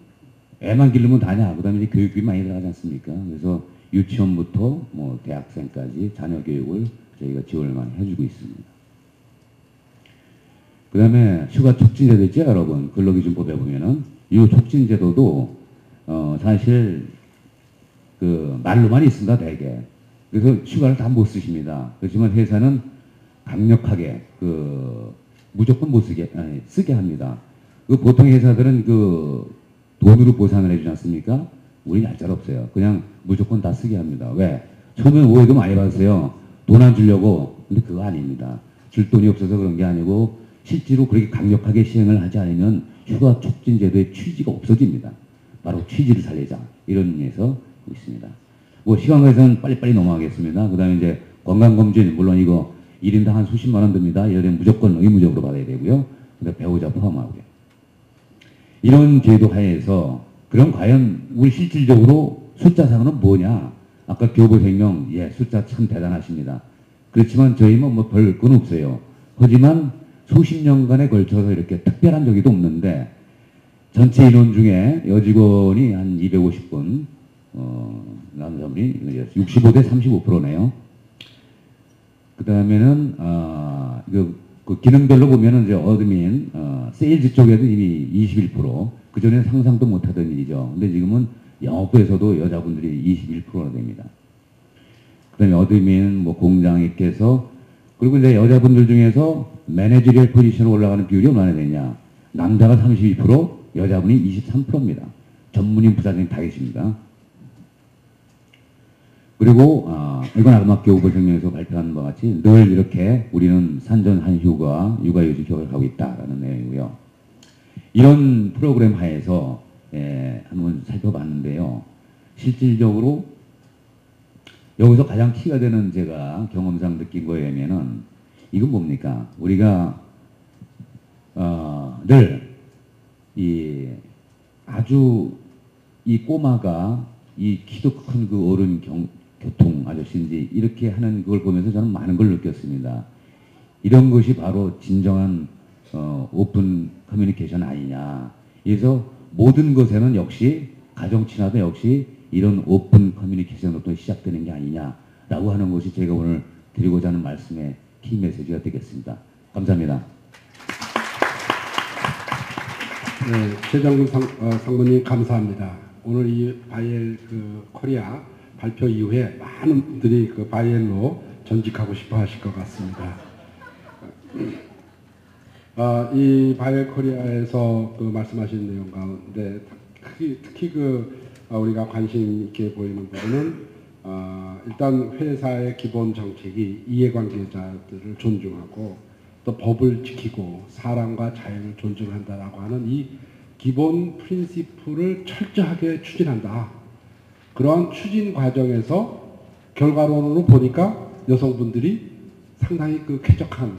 애만 기르면 다냐. 그 다음에 이제 교육비 많이 들어가지 않습니까? 그래서 유치원부터 뭐 대학생까지 자녀 교육을 저희가 지원을 많이 해주고 있습니다. 그 다음에 휴가 촉진제도 있죠, 여러분. 근로기준법에 보면은 이 촉진제도도 어 사실 그 말로만 있습니다, 대개. 그래서 휴가를 다 못 쓰십니다. 그렇지만 회사는 강력하게 그 무조건 못 쓰게 아니, 쓰게 합니다. 그 보통 회사들은 그 돈으로 보상을 해주지 않습니까? 우리 얄짤 없어요. 그냥 무조건 다 쓰게 합니다. 왜? 처음엔 오해도 많이 받았어요. 돈 안 주려고. 근데 그거 아닙니다. 줄 돈이 없어서 그런 게 아니고 실제로 그렇게 강력하게 시행을 하지 않으면 휴가 촉진 제도의 취지가 없어집니다. 바로 취지를 살리자. 이런 의미에서 있습니다. 뭐 시간 관계상 빨리빨리 넘어가겠습니다. 그 다음에 이제 건강검진, 물론 이거 1인당 한 수십만 원 듭니다. 이런 무조건 의무적으로 받아야 되고요. 그다음에 배우자 포함하고요. 이런 제도 하에서 그럼 과연 우리 실질적으로 숫자상으로는 뭐냐? 아까 교보생명 예 숫자 참 대단하십니다. 그렇지만 저희 뭐별 건 없어요. 하지만 수십 년간에 걸쳐서 이렇게 특별한 적이도 없는데 전체 인원 중에 여직원이 한 250분, 어, 남자분이 65대 35%네요. 그 다음에는, 아, 그, 그 기능별로 보면은 이제 admin, 어, 세일즈 쪽에도 이미 21%, 그전에 상상도 못 하던 일이죠. 근데 지금은 영업부에서도 여자분들이 21%나 됩니다. 그 다음에 admin, 뭐 공장에 께서, 그리고 이제 여자분들 중에서 managerial position으로 올라가는 비율이 얼마나 되냐. 남자가 32%, 여자분이 23%입니다. 전무님 부사장님 다 계십니다. 그리고 아, 이건 아마 교보생명에서 발표한 바와 같이 늘 이렇게 우리는 산전후 휴가 육아휴직 휴가를 하고 있다라는 내용이고요. 이런 프로그램 하에서 예, 한번 살펴봤는데요. 실질적으로 여기서 가장 키가 되는 제가 경험상 느낀 거에 의하면은 이건 뭡니까? 우리가 어, 늘이 아주 이 꼬마가 이 키도 큰 그 어른 경, 교통 아저씨인지 이렇게 하는 그걸 보면서 저는 많은 걸 느꼈습니다. 이런 것이 바로 진정한 어, open communication 아니냐. 그래서 모든 것에는 역시 가정 친화도 역시 이런 open communication으로 시작되는 게 아니냐라고 하는 것이 제가 오늘 드리고자 하는 말씀의 key message가 되겠습니다. 감사합니다. 네, 최장군 상, 어, 상무님 감사합니다. 오늘 이 바이엘 그 코리아 발표 이후에 많은 분들이 그 바이엘로 전직하고 싶어 하실 것 같습니다. 아, 이 바이엘 코리아에서 그 말씀하신 내용 가운데 특히, 특히 그 아, 우리가 관심 있게 보이는 부분은 아, 일단 회사의 기본 정책이 이해관계자들을 존중하고 또 법을 지키고 사람과 자연을 존중한다라고 하는 이 기본 principle을 철저하게 추진한다. 그러한 추진 과정에서 결과론으로 보니까 여성분들이 상당히 그 쾌적한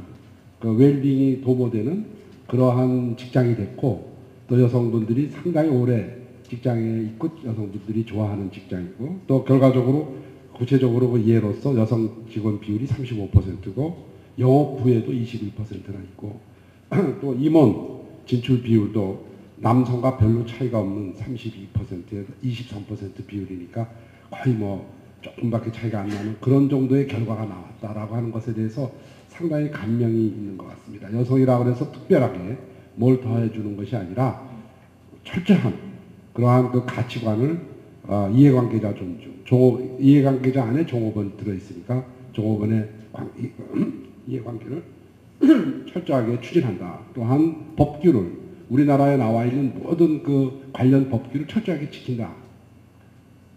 그 웰빙이 도모되는 그러한 직장이 됐고 또 여성분들이 상당히 오래 직장에 있고 여성분들이 좋아하는 직장이고 또 결과적으로 구체적으로 그 예로서 여성 직원 비율이 35%고 영업 부에도 21%나 있고 [CLEARS THROAT] 또 임원 진출 비율도 남성과 별로 차이가 없는 32%에서 23% 비율이니까 거의 뭐 조금밖에 차이가 안 나는 그런 정도의 결과가 나왔다라고 하는 것에 대해서 상당히 감명이 있는 것 같습니다. 여성이라고 해서 특별하게 뭘 더해 주는 것이 아니라 철저한 그러한 그 가치관을 어, 이해관계자 존중, 종업, 이해관계자 안에 종업원 들어있으니까 종업원의 관, 이, [CLEARS THROAT] 이해관계를 [CLEARS THROAT] 철저하게 추진한다. 또한 법규를 우리나라에 나와 있는 모든 그 관련 법규를 철저하게 지킨다.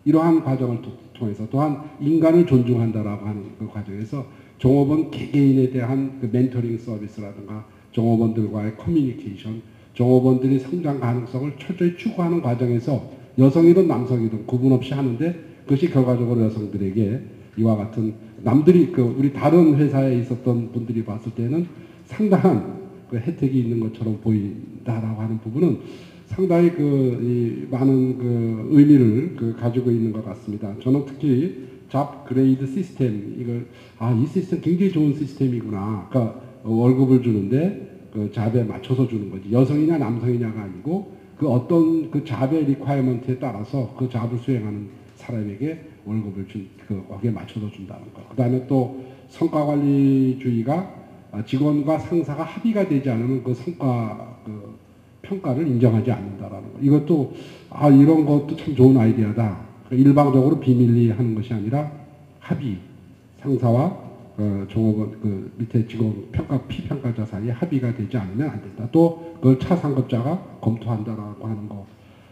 이러한 과정을 통- 통해서 또한 인간을 존중한다라고 하는 그 과정에서 종업원 개개인에 대한 그 멘토링 서비스라든가 종업원들과의 커뮤니케이션, 종업원들이 성장 가능성을 철저히 추구하는 과정에서 여성이든 남성이든 구분 없이 하는데 그것이 결과적으로 여성들에게 이와 같은 남들이 그 우리 다른 회사에 있었던 분들이 봤을 때는 상당한 그 혜택이 있는 것처럼 보인다라고 하는 부분은 상당히 그이 많은 그 의미를 그 가지고 있는 것 같습니다. 저는 특히 job grade system 이걸 아 이 시스템 굉장히 좋은 시스템이구나. 그러니까 월급을 주는데 그 job에 맞춰서 주는 거지 여성이냐 남성이냐가 아니고 그 어떤 그 job의 requirement에 따라서 그 job을 수행하는 사람에게 월급을 준 그 거기에 맞춰서 준다는 거. 그 다음에 또 성과 관리주의가 아, 직원과 상사가 합의가 되지 않으면 그 성과 그 평가를 인정하지 않는다라는 거. 이것도 아 이런 것도 참 좋은 아이디어다. 그 일방적으로 비밀리 하는 것이 아니라 합의 상사와 어, 종업원 그 밑에 직원 평가 피평가자 사이에 합의가 되지 않으면 안 된다. 또 그걸 차 상급자가 검토한다라고 하는 거.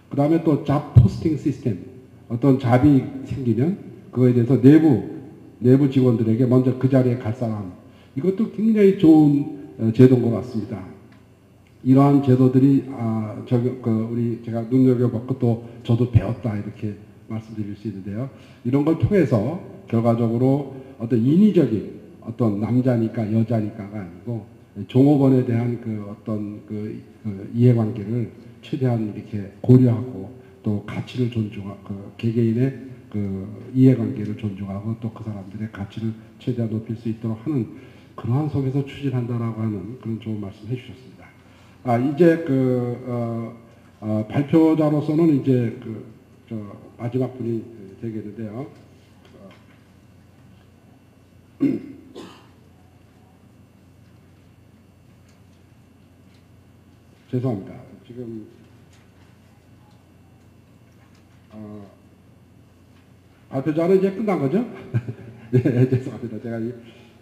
그 다음에 또 잡 포스팅 시스템 어떤 잡이 생기면 그거에 대해서 내부 내부 직원들에게 먼저 그 자리에 갈 사람 이것도 굉장히 좋은 어, 제도인 것 같습니다. 이러한 제도들이 아, 저, 그 우리 제가 눈여겨봤고 또 저도 배웠다 이렇게 말씀드릴 수 있는데요. 이런 걸 통해서 결과적으로 어떤 인위적인 어떤 남자니까 여자니까가 아니고 종업원에 대한 그 어떤 그, 그 이해관계를 최대한 이렇게 고려하고 또 가치를 존중하고 그 개개인의 그 이해관계를 존중하고 또 그 사람들의 가치를 최대한 높일 수 있도록 하는 그러한 속에서 추진한다라고 하는 그런 좋은 말씀 해주셨습니다. 아 이제 그 어, 어, 발표자로서는 이제 그저 마지막 분이 되겠는데요. 죄송합니다. 지금 어, 발표자는 이제 끝난 거죠? [LAUGHS] 네, 죄송합니다. 제가 이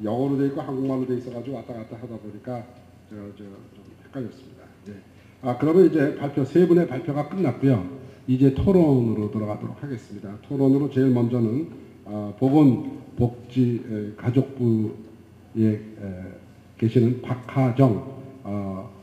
영어로 돼 있고 한국말로 돼 있어가지고 왔다 갔다 하다 보니까 저, 저, 좀 헷갈렸습니다. 네. 아, 그러면 이제 발표, 세 분의 발표가 끝났고요. 이제 토론으로 들어가도록 하겠습니다. 토론으로 제일 먼저는 아, 보건복지 에, 가족부에 에, 계시는 박하정 어,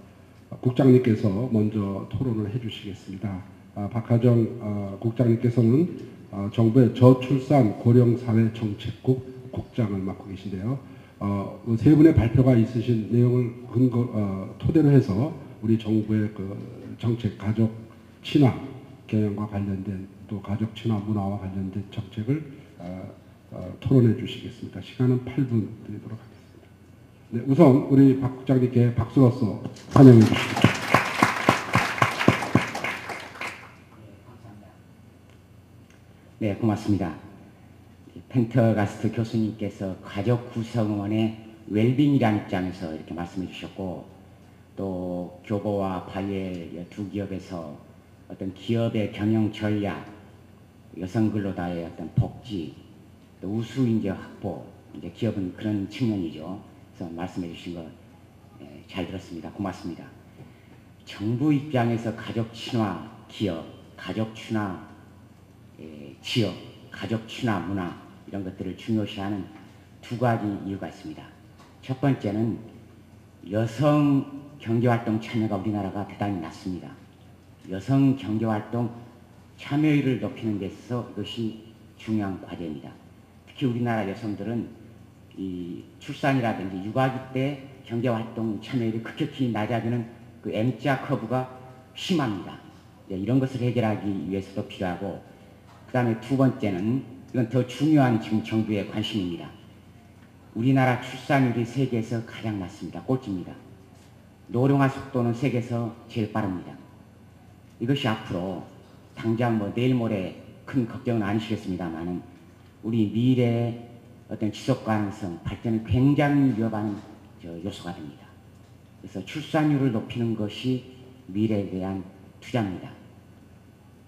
국장님께서 먼저 토론을 해주시겠습니다. 아, 박하정 어, 국장님께서는 어, 정부의 저출산 고령사회 정책국 국장을 맡고 계신데요. 어, 그세 분의 발표가 있으신 내용을 근거 어, 토대로 해서 우리 정부의 그 정책 가족 친화 경영과 관련된 또 가족 친화 문화와 관련된 정책을 어, 어, 토론해 주시겠습니다. 시간은 8분 드리도록 하겠습니다. 네, 우선 우리 박 국장님께 박수로서 주십시오. 네, 고맙습니다. 펜터가스트 교수님께서 가족 구성원의 웰빙이라는 입장에서 이렇게 말씀해 주셨고 또 교보와 바이엘 두 기업에서 어떤 기업의 경영 전략, 여성 근로자의 어떤 복지, 또 우수 인재 확보, 이제 기업은 그런 측면이죠. 그래서 말씀해 주신 거 잘 들었습니다. 고맙습니다. 정부 입장에서 가족 친화 기업, 가족 친화 에, 지역, 가족 친화 문화 이런 것들을 중요시하는 두 가지 이유가 있습니다. 첫 번째는 여성 경제활동 참여가 우리나라가 대단히 낮습니다. 여성 경제활동 참여율을 높이는 데 있어서 이것이 중요한 과제입니다. 특히 우리나라 여성들은 이 출산이라든지 육아기 때 경제활동 참여율이 급격히 낮아지는 그 M자 커브가 심합니다. 네, 이런 것을 해결하기 위해서도 필요하고 그 다음에 두 번째는 이건 더 중요한 지금 정부의 관심입니다. 우리나라 출산율이 세계에서 가장 낮습니다. 꼴찌입니다. 노령화 속도는 세계에서 제일 빠릅니다. 이것이 앞으로 당장 뭐 내일 모레 큰 걱정은 아니시겠습니다만은 우리 미래의 어떤 지속 가능성, 발전을 굉장히 저 요소가 됩니다. 그래서 출산율을 높이는 것이 미래에 대한 투자입니다.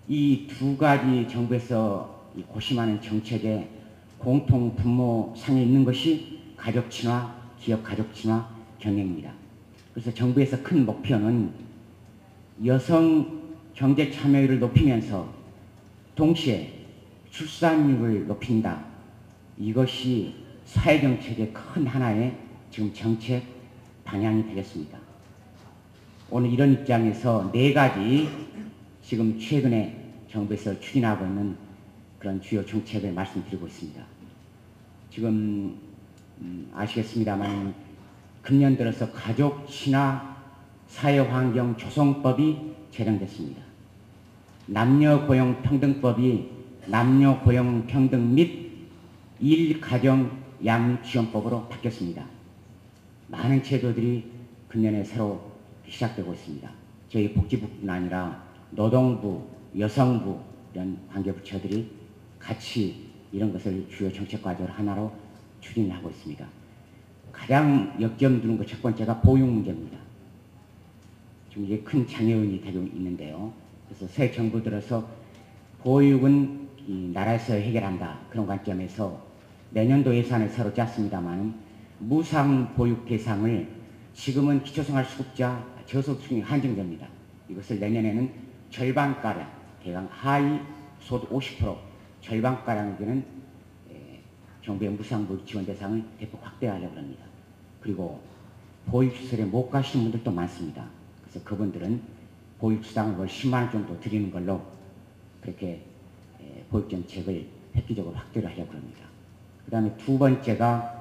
이 두 가지 정부에서 이 고심하는 정책의 공통 분모상에 있는 것이 가족 친화, 기업 가족 친화 경영입니다. 그래서 정부에서 큰 목표는 여성 경제 참여율을 높이면서 동시에 출산율을 높인다. 이것이 사회정책의 큰 하나의 지금 정책 방향이 되겠습니다. 오늘 이런 입장에서 네 가지 지금 최근에 정부에서 추진하고 있는 그런 주요 정책을 말씀드리고 있습니다. 지금 음, 아시겠습니다만 금년 들어서 가족 친화 사회환경 조성법이 제정됐습니다. 남녀 고용 평등법이 남녀 고용 평등 및 일가정 양육 지원법으로 바뀌었습니다. 많은 제도들이 금년에 새로 시작되고 있습니다. 저희 복지부뿐 아니라 노동부, 여성부 이런 관계부처들이 같이 이런 것을 주요 정책 과제로 하나로 추진하고 있습니다. 가장 역점 두는 것 첫 번째가 보육 문제입니다. 지금 이게 큰 장애인이 되고 있는데요. 그래서 새 정부 들어서 보육은 이 나라에서 해결한다 그런 관점에서 내년도 예산을 새로 짰습니다만 무상 보육 대상을 지금은 기초생활수급자 저소득층이 한정됩니다. 이것을 내년에는 절반가량 대강 하위 소득 50% 절반가량 되는 에, 정부의 무상 보육 지원 대상을 대폭 확대하려고 합니다. 그리고 보육시설에 못 가시는 분들도 많습니다. 그래서 그분들은 보육수당을 월 10만 원 정도 드리는 걸로 그렇게 에, 보육정책을 획기적으로 확대를 하려고 합니다. 그 다음에 두 번째가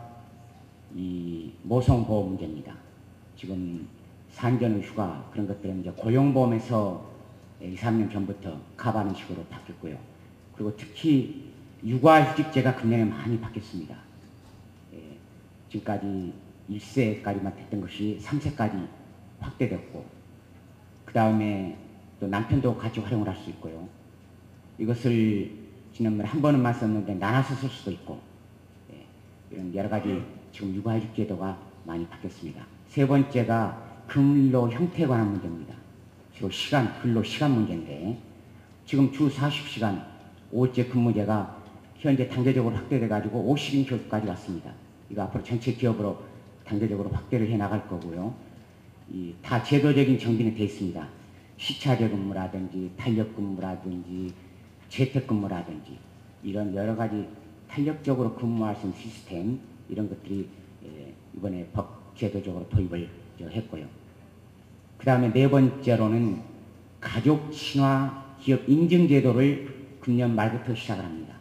이 모성보험 문제입니다. 지금 산전의 휴가 그런 것들은 이제 고용보험에서 2, 3년 전부터 가바는 식으로 바뀌었고요. 그리고 특히 육아휴직제가 금년에 많이 바뀌었습니다. 예, 지금까지 1세까지만 됐던 것이 3세까지 확대됐고 그 다음에 또 남편도 같이 활용을 할 수 있고요. 이것을 지난번에 한 번은만 썼는데 나눠서 쓸 수도 있고 예, 이런 여러 가지 지금 육아휴직 제도가 많이 바뀌었습니다. 세 번째가 근로 형태에 관한 문제입니다. 주로 시간, 근로 시간 문제인데 지금 주 40시간 5째 근무제가 현재 단계적으로 확대돼 가지고 50인 교수까지 왔습니다. 이거 앞으로 전체 기업으로 단계적으로 확대를 해 나갈 거고요. 이 다 제도적인 정비는 돼 있습니다. 시차제 근무라든지 탄력 근무라든지 재택 근무라든지 이런 여러 가지 탄력적으로 근무할 수 있는 시스템 이런 것들이 예, 이번에 법 제도적으로 도입을 저 했고요. 그 다음에 네 번째로는 가족 친화 기업 인증 제도를 금년 말부터 시작을 합니다.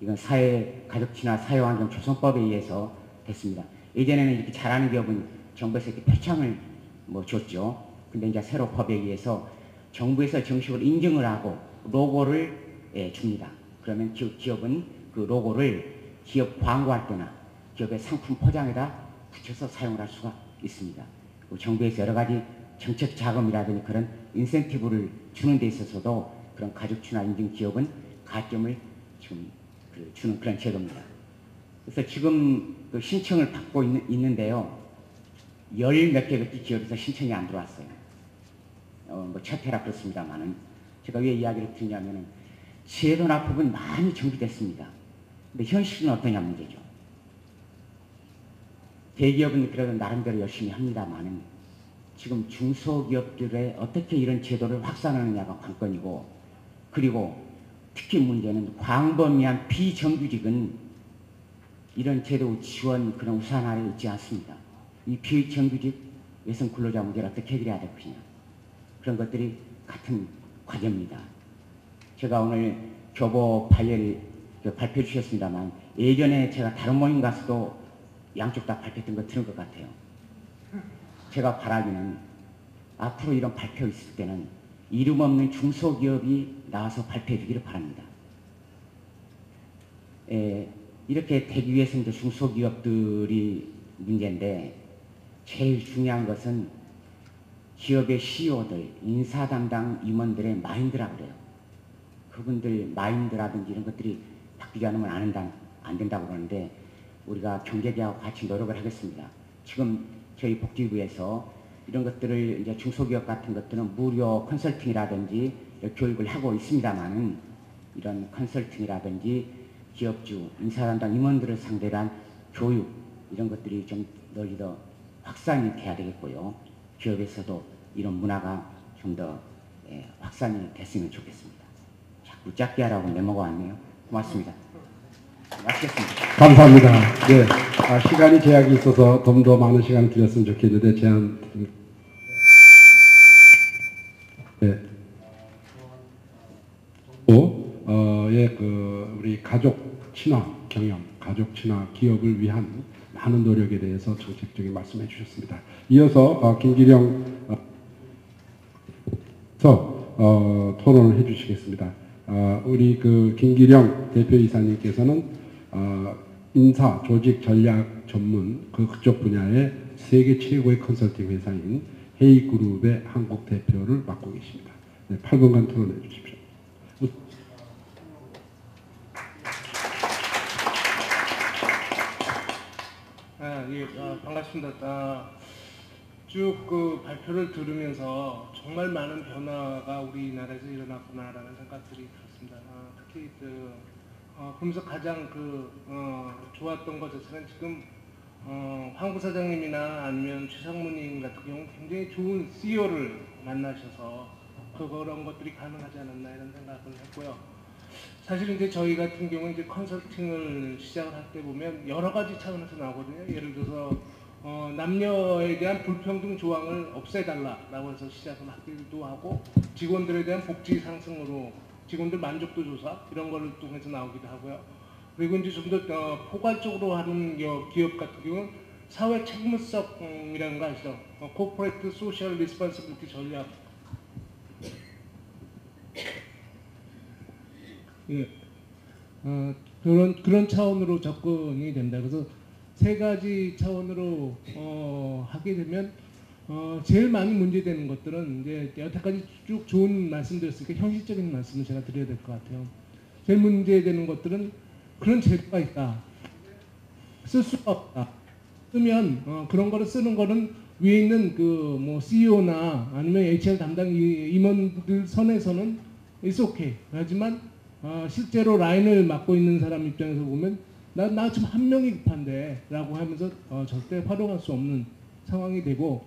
이건 사회 가족 친화 사회환경 조성법에 의해서 됐습니다. 예전에는 이렇게 잘하는 기업은 정부에서 이렇게 표창을 뭐 줬죠. 근데 이제 새로 법에 의해서 정부에서 정식으로 인증을 하고 로고를 예, 줍니다. 그러면 기- 기업은 그 로고를 기업 광고할 때나 기업의 상품 포장에다 붙여서 사용을 할 수가 있습니다. 그리고 정부에서 여러 가지 정책 자금이라든지 그런 인센티브를 주는 데 있어서도 그런 가족 친화 인증 기업은 가점을 지금 그 주는 그런 제도입니다. 그래서 지금 그 신청을 받고 있는, 있는데요. 열 몇 개의 기업에서 신청이 안 들어왔어요. 어, 뭐 첫 해라 그렇습니다만은 제가 왜 이야기를 드리냐면은 제도 납법은 많이 정비됐습니다. 근데 현실은 어떠냐 문제죠. 대기업은 그래도 나름대로 열심히 합니다만은 지금 중소기업들의 어떻게 이런 제도를 확산하느냐가 관건이고 그리고 특히 문제는 광범위한 비정규직은 이런 제도 지원 그런 우산 아래 있지 않습니다. 이 비정규직 여성 근로자 문제를 어떻게 해결해야 될 것이냐 그런 것들이 같은 과제입니다. 제가 오늘 교보 그 발표해 주셨습니다만 예전에 제가 다른 모임 가서도 양쪽 다 발표했던 거 들은 것 같아요. 제가 바라기는 앞으로 이런 발표 있을 때는 이름 없는 중소기업이 나와서 발표해 주기를 바랍니다. 에, 이렇게 되기 위해서 이제 중소기업들이 문제인데 제일 중요한 것은 기업의 CEO들, 인사 담당 임원들의 마인드라고 그래요. 그분들 마인드라든지 이런 것들이 바뀌지 않으면 안, 한다, 안 된다고 그러는데 우리가 경제계하고 같이 노력을 하겠습니다. 지금 저희 복지부에서 이런 것들을 이제 중소기업 같은 것들은 무료 컨설팅이라든지 교육을 하고 있습니다만은 이런 컨설팅이라든지 기업주, 인사 담당 임원들을 상대로 한 교육 이런 것들이 좀 널리 더 확산이 돼야 되겠고요. 기업에서도 이런 문화가 좀더 예, 확산이 됐으면 좋겠습니다. 자꾸 짧게 하라고 메모가 왔네요. 고맙습니다. 마치겠습니다. 감사합니다. 네, 아, 시간이 제약이 있어서 좀 더 많은 시간을 드렸으면 좋겠는데 제한. 네. 또, 어, 예, 그 우리 가족 친화 경영, 가족 친화 기업을 위한 많은 노력에 대해서 정책적인 말씀해 주셨습니다. 이어서 어, 김기령 어, 서 어, 토론을 해주시겠습니다. 어, 우리 그 김기령 대표이사님께서는 어, 인사 조직 전략 전문 그 그쪽 분야의 세계 최고의 컨설팅 회사인 헤이그룹의 한국 대표를 맡고 계십니다. 네, 8분간 토론해 주십시오. 아, 예, 아, 반갑습니다. 아, 쭉 그 발표를 들으면서 정말 많은 변화가 우리나라에서 일어났구나라는 생각들이 들었습니다. 아, 특히 그, 어, 그러면서 가장 그 어, 좋았던 것 자체는 지금 어, 황 부사장님이나 아니면 최상무님 같은 경우 굉장히 좋은 CEO를 만나셔서 그 그런 것들이 가능하지 않았나 이런 생각을 했고요. 사실 이제 저희 같은 경우는 이제 컨설팅을 시작을 할때 보면 여러 가지 차원에서 나오거든요. 예를 들어서 어, 남녀에 대한 불평등 조항을 없애달라라고 해서 시작을 하기도 하고 직원들에 대한 복지 상승으로 직원들 만족도 조사 이런 거를 통해서 나오기도 하고요. 그리고 이제 좀더 어, 포괄적으로 하는 여- 기업 같은 경우는 사회 책무성이라는 거 아시죠? 어, corporate social responsibility 전략 예. 어, 그런 그런 차원으로 접근이 된다. 그래서 세 가지 차원으로 어, 하게 되면 어, 제일 많이 문제되는 것들은 이제 여태까지 쭉 좋은 말씀드렸으니까 현실적인 말씀을 제가 드려야 될 것 같아요. 제일 문제되는 것들은 그런 제도가 있다. 쓸 수가 없다. 쓰면 어, 그런 거를 쓰는 거는 위에 있는 그 뭐 CEO나 아니면 HR 담당 이- 임원들 선에서는 it's okay. 하지만 어, 실제로 라인을 맡고 있는 사람 입장에서 보면 나, 나 지금 한 명이 급한데 라고 하면서 어, 절대 활용할 수 없는 상황이 되고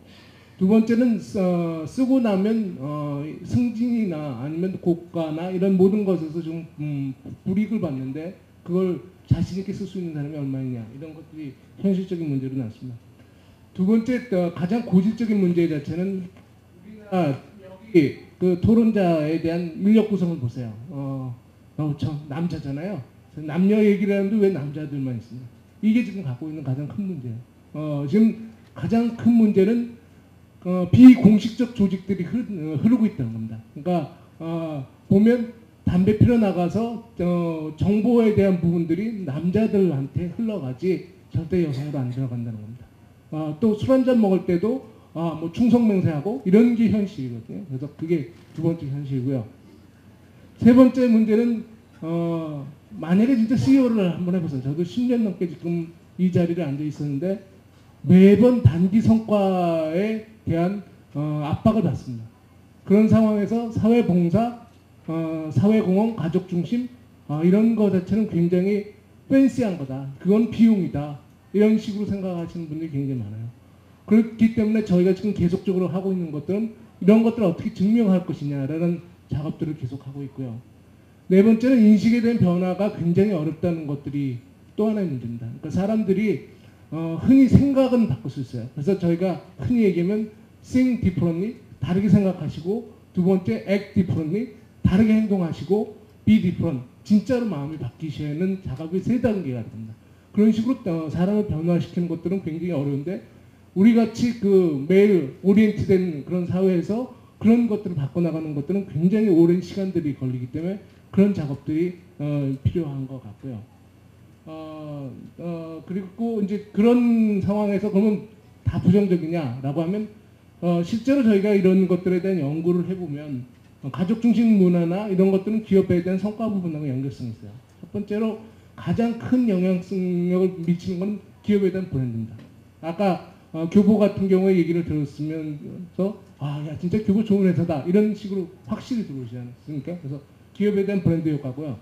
두 번째는 어, 쓰고 나면 어, 승진이나 아니면 고가나 이런 모든 것에서 좀 음, 불이익을 받는데 그걸 자신 있게 쓸 수 있는 사람이 얼마이냐 이런 것들이 현실적인 문제로 났습니다. 두 번째 어, 가장 고질적인 문제 자체는 우리가 여기 그 토론자에 대한 인력 구성을 보세요. 어, 어, 저 남자잖아요. 남녀 얘기를 하는데 왜 남자들만 있습니까? 이게 지금 갖고 있는 가장 큰 문제예요. 어, 지금 가장 큰 문제는 어, 비공식적 조직들이 흐, 어, 흐르 고 있다는 겁니다. 그러니까 어, 보면 담배 피러 나가서 어, 정보에 대한 부분들이 남자들한테 흘러가지 절대 여성으로 안 들어간다는 겁니다. 어, 또술 한 잔 먹을 때도 아, 뭐 충성 맹세하고 이런 게 현실이거든요. 그래서 그게 두 번째 현실이고요. 세 번째 문제는 어, 만약에 진짜 CEO를 한번 해보세요. 저도 10년 넘게 지금 이 자리에 앉아 있었는데 매번 단기 성과에 대한 어, 압박을 받습니다. 그런 상황에서 사회봉사, 어, 사회공헌, 가족중심 어, 이런 거 자체는 굉장히 팬시한 거다. 그건 비용이다. 이런 식으로 생각하시는 분들이 굉장히 많아요. 그렇기 때문에 저희가 지금 계속적으로 하고 있는 것들은 이런 것들을 어떻게 증명할 것이냐라는 작업들을 계속하고 있고요. 네 번째는 인식에 대한 변화가 굉장히 어렵다는 것들이 또 하나의 문제입니다. 그러니까 사람들이 어, 흔히 생각은 바꿀 수 있어요. 그래서 저희가 흔히 얘기하면 think differently, 다르게 생각하시고 두 번째 act differently, 다르게 행동하시고 be different, 진짜로 마음이 바뀌시는 작업이 세 단계가 됩니다. 그런 식으로 어, 사람을 변화시키는 것들은 굉장히 어려운데 우리 같이 그 매일 오리엔트된 그런 사회에서 그런 것들을 바꿔나가는 것들은 굉장히 오랜 시간들이 걸리기 때문에 그런 작업들이 어, 필요한 것 같고요. 어, 어, 그리고 이제 그런 상황에서 그러면 다 부정적이냐라고 하면 어, 실제로 저희가 이런 것들에 대한 연구를 해보면 어, 가족 중심 문화나 이런 것들은 기업에 대한 성과 부분하고 연결성이 있어요. 첫 번째로 가장 큰 영향력을 미치는 건 기업에 대한 브랜드입니다. 아까 어, 교보 같은 경우에 얘기를 들었으면서 아, 야 진짜 교보 좋은 회사다 이런 식으로 확실히 들어오지 않습니까? 그래서 기업에 대한 브랜드 효과고요.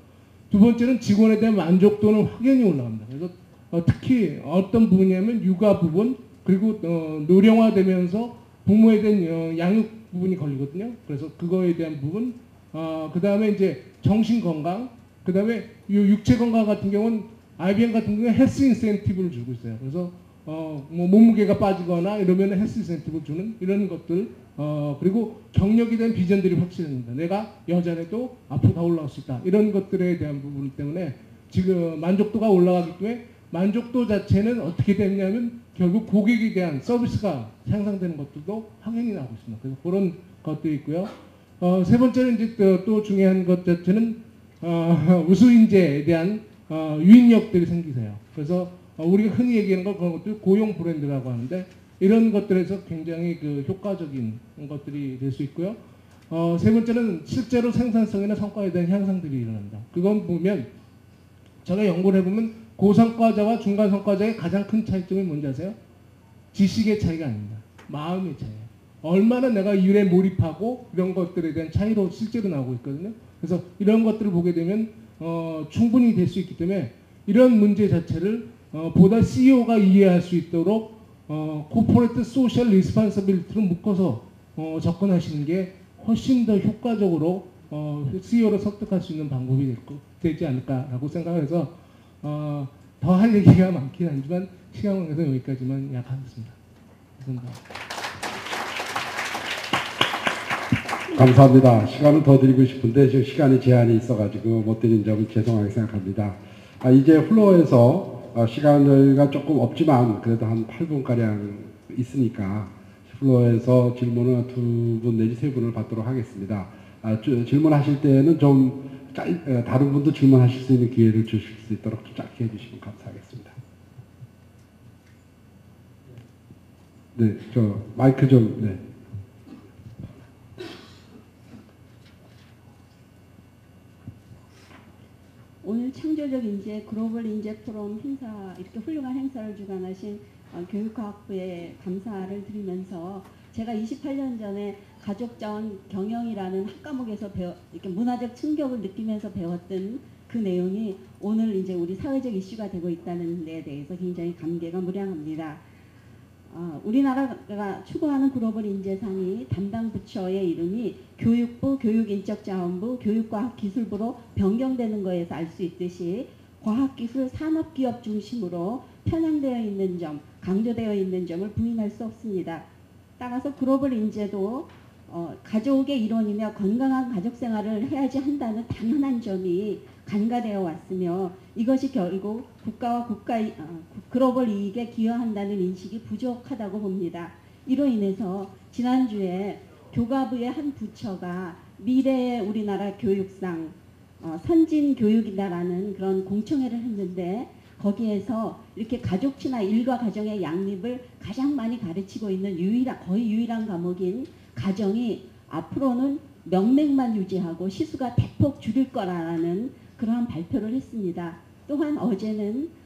두 번째는 직원에 대한 만족도는 확연히 올라갑니다. 그래서 어, 특히 어떤 부분이냐면 육아 부분 그리고 어, 노령화되면서 부모에 대한 어, 양육 부분이 걸리거든요. 그래서 그거에 대한 부분, 어, 그 다음에 이제 정신 건강, 그 다음에 육체 건강 같은 경우는 IBM 같은 경우는 헬스 인센티브를 주고 있어요. 그래서 어, 뭐 몸무게가 빠지거나 이러면 헬스 인센티브를 주는 이런 것들, 어, 그리고 경력에 대한 비전들이 확실합니다. 내가 여자라도 앞으로 더 올라갈 수 있다. 이런 것들에 대한 부분 때문에 지금 만족도가 올라가기 때문에 만족도 자체는 어떻게 되냐면 결국 고객에 대한 서비스가 향상되는 것들도 확연히 나오고 있습니다. 그래서 그런 것들이 있고요. 어, 세 번째는 이제 또, 또 중요한 것 자체는 어, [LAUGHS] 우수 인재에 대한 어, 유인력들이 생기세요. 그래서 어, 우리가 흔히 얘기하는 거 그런 것들 고용 브랜드라고 하는데 이런 것들에서 굉장히 그 효과적인 것들이 될 수 있고요. 어, 세 번째는 실제로 생산성이나 성과에 대한 향상들이 일어난다. 그건 보면 제가 연구를 해보면 고성과자와 중간성과자의 가장 큰 차이점이 뭔지 아세요? 지식의 차이가 아닙니다. 마음의 차이예요. 얼마나 내가 일에 몰입하고 이런 것들에 대한 차이로 실제로 나오고 있거든요. 그래서 이런 것들을 보게 되면 어, 충분히 될 수 있기 때문에 이런 문제 자체를 어, 보다 CEO가 이해할 수 있도록 어, corporate social responsibility를 묶어서 어, 접근하시는 게 훨씬 더 효과적으로 어, CEO를 설득할 수 있는 방법이 될 거- 되지 않을까라고 생각해서 어, 더 할 얘기가 많긴 하지만 시간 관계에서 여기까지만 약하겠습니다. 감사합니다. 감사합니다. 시간을 더 드리고 싶은데 지금 시간이 제한이 있어가지고 못 드린 점은 죄송하게 생각합니다. 아, 이제 floor에서 어, 시간이 조금 없지만 그래도 한 8분가량 있으니까 floor에서 질문을 두 분 내지 세 분을 받도록 하겠습니다. 아, 주- 질문하실 때는 좀 짧, 어, 다른 분도 질문하실 수 있는 기회를 주실 수 있도록 좀 짧게 해주시면 감사하겠습니다. 네, 저 마이크 좀, 네. 오늘 창조적 인재 글로벌 인재 포럼 행사 이렇게 훌륭한 행사를 주관하신 어, 교육과학부에 감사를 드리면서 제가 28년 전에 가족자원 경영이라는 학과목에서 배워 이렇게 문화적 충격을 느끼면서 배웠던 그 내용이 오늘 이제 우리 사회적 이슈가 되고 있다는 데 대해서 굉장히 감개가 무량합니다. 어, 우리나라가 추구하는 글로벌 인재상이 담당 부처의 이름이 교육부, 교육인적자원부, 교육과학기술부로 변경되는 거에서 알 수 있듯이 과학기술 산업기업 중심으로 편향되어 있는 점, 강조되어 있는 점을 부인할 수 없습니다. 따라서 글로벌 인재도 어, 가족의 일원이며 건강한 가족 생활을 해야지 한다는 당연한 점이 간과되어 왔으며 이것이 결국 국가와 국가 어, 글로벌 이익에 기여한다는 인식이 부족하다고 봅니다. 이로 인해서 지난주에 교과부의 한 부처가 미래의 우리나라 교육상 어, 선진 교육이다라는 그런 공청회를 했는데 거기에서 이렇게 가족 친화 일과 가정의 양립을 가장 많이 가르치고 있는 유일한 거의 유일한 과목인 가정이 앞으로는 명맥만 유지하고 시수가 대폭 줄일 거라는 그러한 발표를 했습니다. 또한 어제는 어,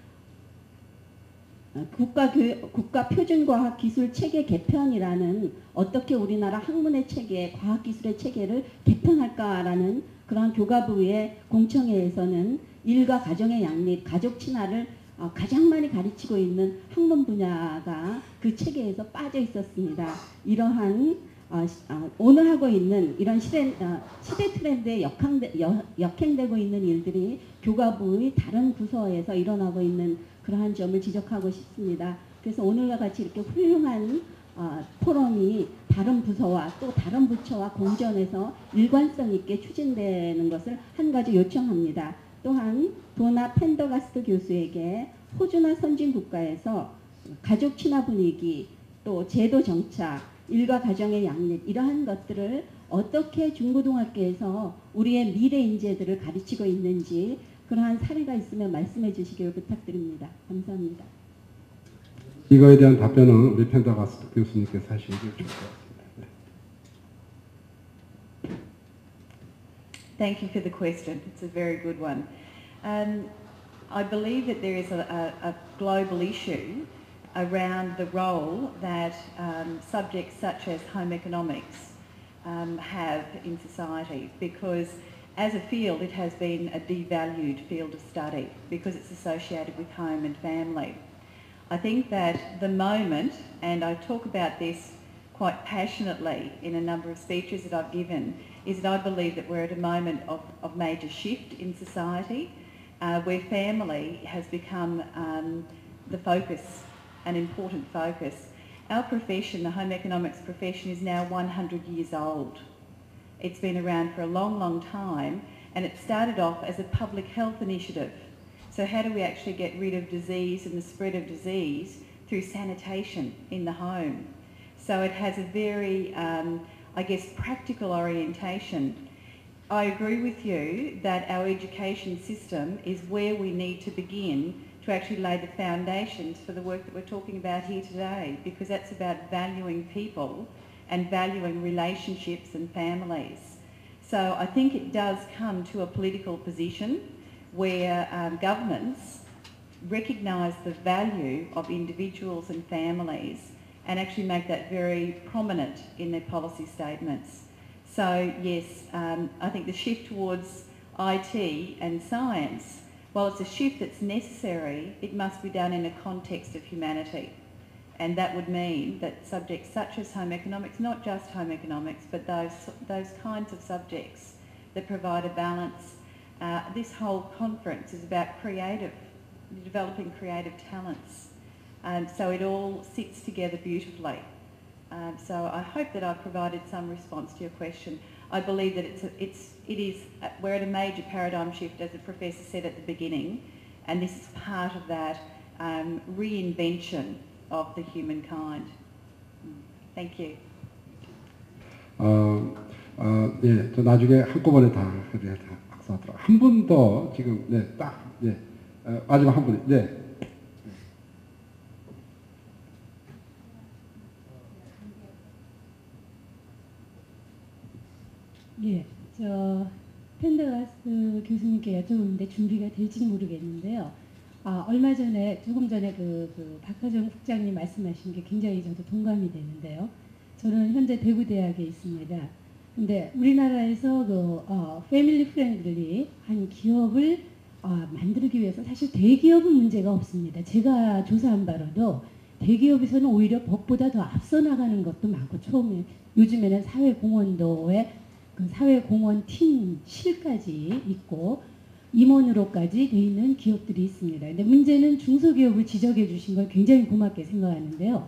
국가 교육, 국가 표준과학 기술 체계 개편이라는 어떻게 우리나라 학문의 체계, 과학 기술의 체계를 개편할까라는 그런 교과부의 공청회에서는 일과 가정의 양립, 가족 친화를 어, 가장 많이 가르치고 있는 학문 분야가 그 체계에서 빠져 있었습니다. 이러한 어, 시- 어, 오늘 하고 있는 이런 시대, 어, 시대 트렌드에 역행되, 여- 역행되 고 있는 일들이 교과부의 다른 부서에서 일어나고 있는 그러한 점을 지적하고 싶습니다. 그래서 오늘과 같이 이렇게 훌륭한 어, 포럼이 다른 부서와 또 다른 부처와 공전해서 일관성 있게 추진되는 것을 한 가지 요청합니다. 또한 도나 펜더가스트 교수에게 호주나 선진 국가에서 가족 친화 분위기 또 제도 정착 일과 가정의 양립 이러한 것들을 어떻게 중고등학교에서 우리의 미래 인재들을 가르치고 있는지 그러한 사례가 있으면 말씀해 주시기를 부탁드립니다. 감사합니다. 이거에 대한 답변은 우리 펜다가스 교수님께서 하시는 게 좋을 것 같습니다. 네. Thank you for the question. It's a very good one. Um, I believe that there is a, a, a global issue around the role that um, subjects such as home economics um, have in society because as a field it has been a devalued field of study because it's associated with home and family. I think that the moment, and I talk about this quite passionately in a number of speeches that I've given is that I believe that we're at a moment of, of major shift in society uh, where family has become um, the focus, an important focus. Our profession, the home economics profession, is now 100 years old. It's been around for a long, long time and it started off as a public health initiative. So how do we actually get rid of disease and the spread of disease through sanitation in the home? So it has a very, um, I guess, practical orientation. I agree with you that our education system is where we need to begin to actually lay the foundations for the work that we're talking about here today because that's about valuing people and valuing relationships and families. So I think it does come to a political position where um, governments recognise the value of individuals and families and actually make that very prominent in their policy statements. So yes, um, I think the shift towards IT and science, while it's a shift that's necessary, it must be done in a context of humanity. And that would mean that subjects such as home economics, not just home economics, but those, those kinds of subjects that provide a balance. Uh, this whole conference is about creative, developing creative talents. Um, so it all sits together beautifully. Um, so I hope that I've provided some response to your question. I believe that it's, a, it's, it is, uh, we're at a major paradigm shift, as the professor said at the beginning, and this is part of that um, reinvention of the humankind. Thank you. 어, 어, 네, 저 나중에 한꺼번에 다 그래 다 악수하더라. 한분 더 지금 네, 딱 네, 어, 마지막 한 분, 네. 예, 저 펜더가스 교수님께 여쭤보는데 준비가 될지는 모르겠는데요. 아, 얼마 전에 조금 전에 그, 그 박하정 국장님 말씀하신 게 굉장히 저도 동감이 되는데요. 저는 현재 대구 대학에 있습니다. 근데 우리나라에서 그 어, family friendly한 기업을 어, 만들기 위해서 사실 대기업은 문제가 없습니다. 제가 조사한 바로도 대기업에서는 오히려 법보다 더 앞서 나가는 것도 많고 처음에 요즘에는 사회공헌도에 그 사회공헌 팀 실까지 있고 임원으로까지 돼 있는 기업들이 있습니다. 근데 문제는 중소기업을 지적해 주신 걸 굉장히 고맙게 생각하는데요.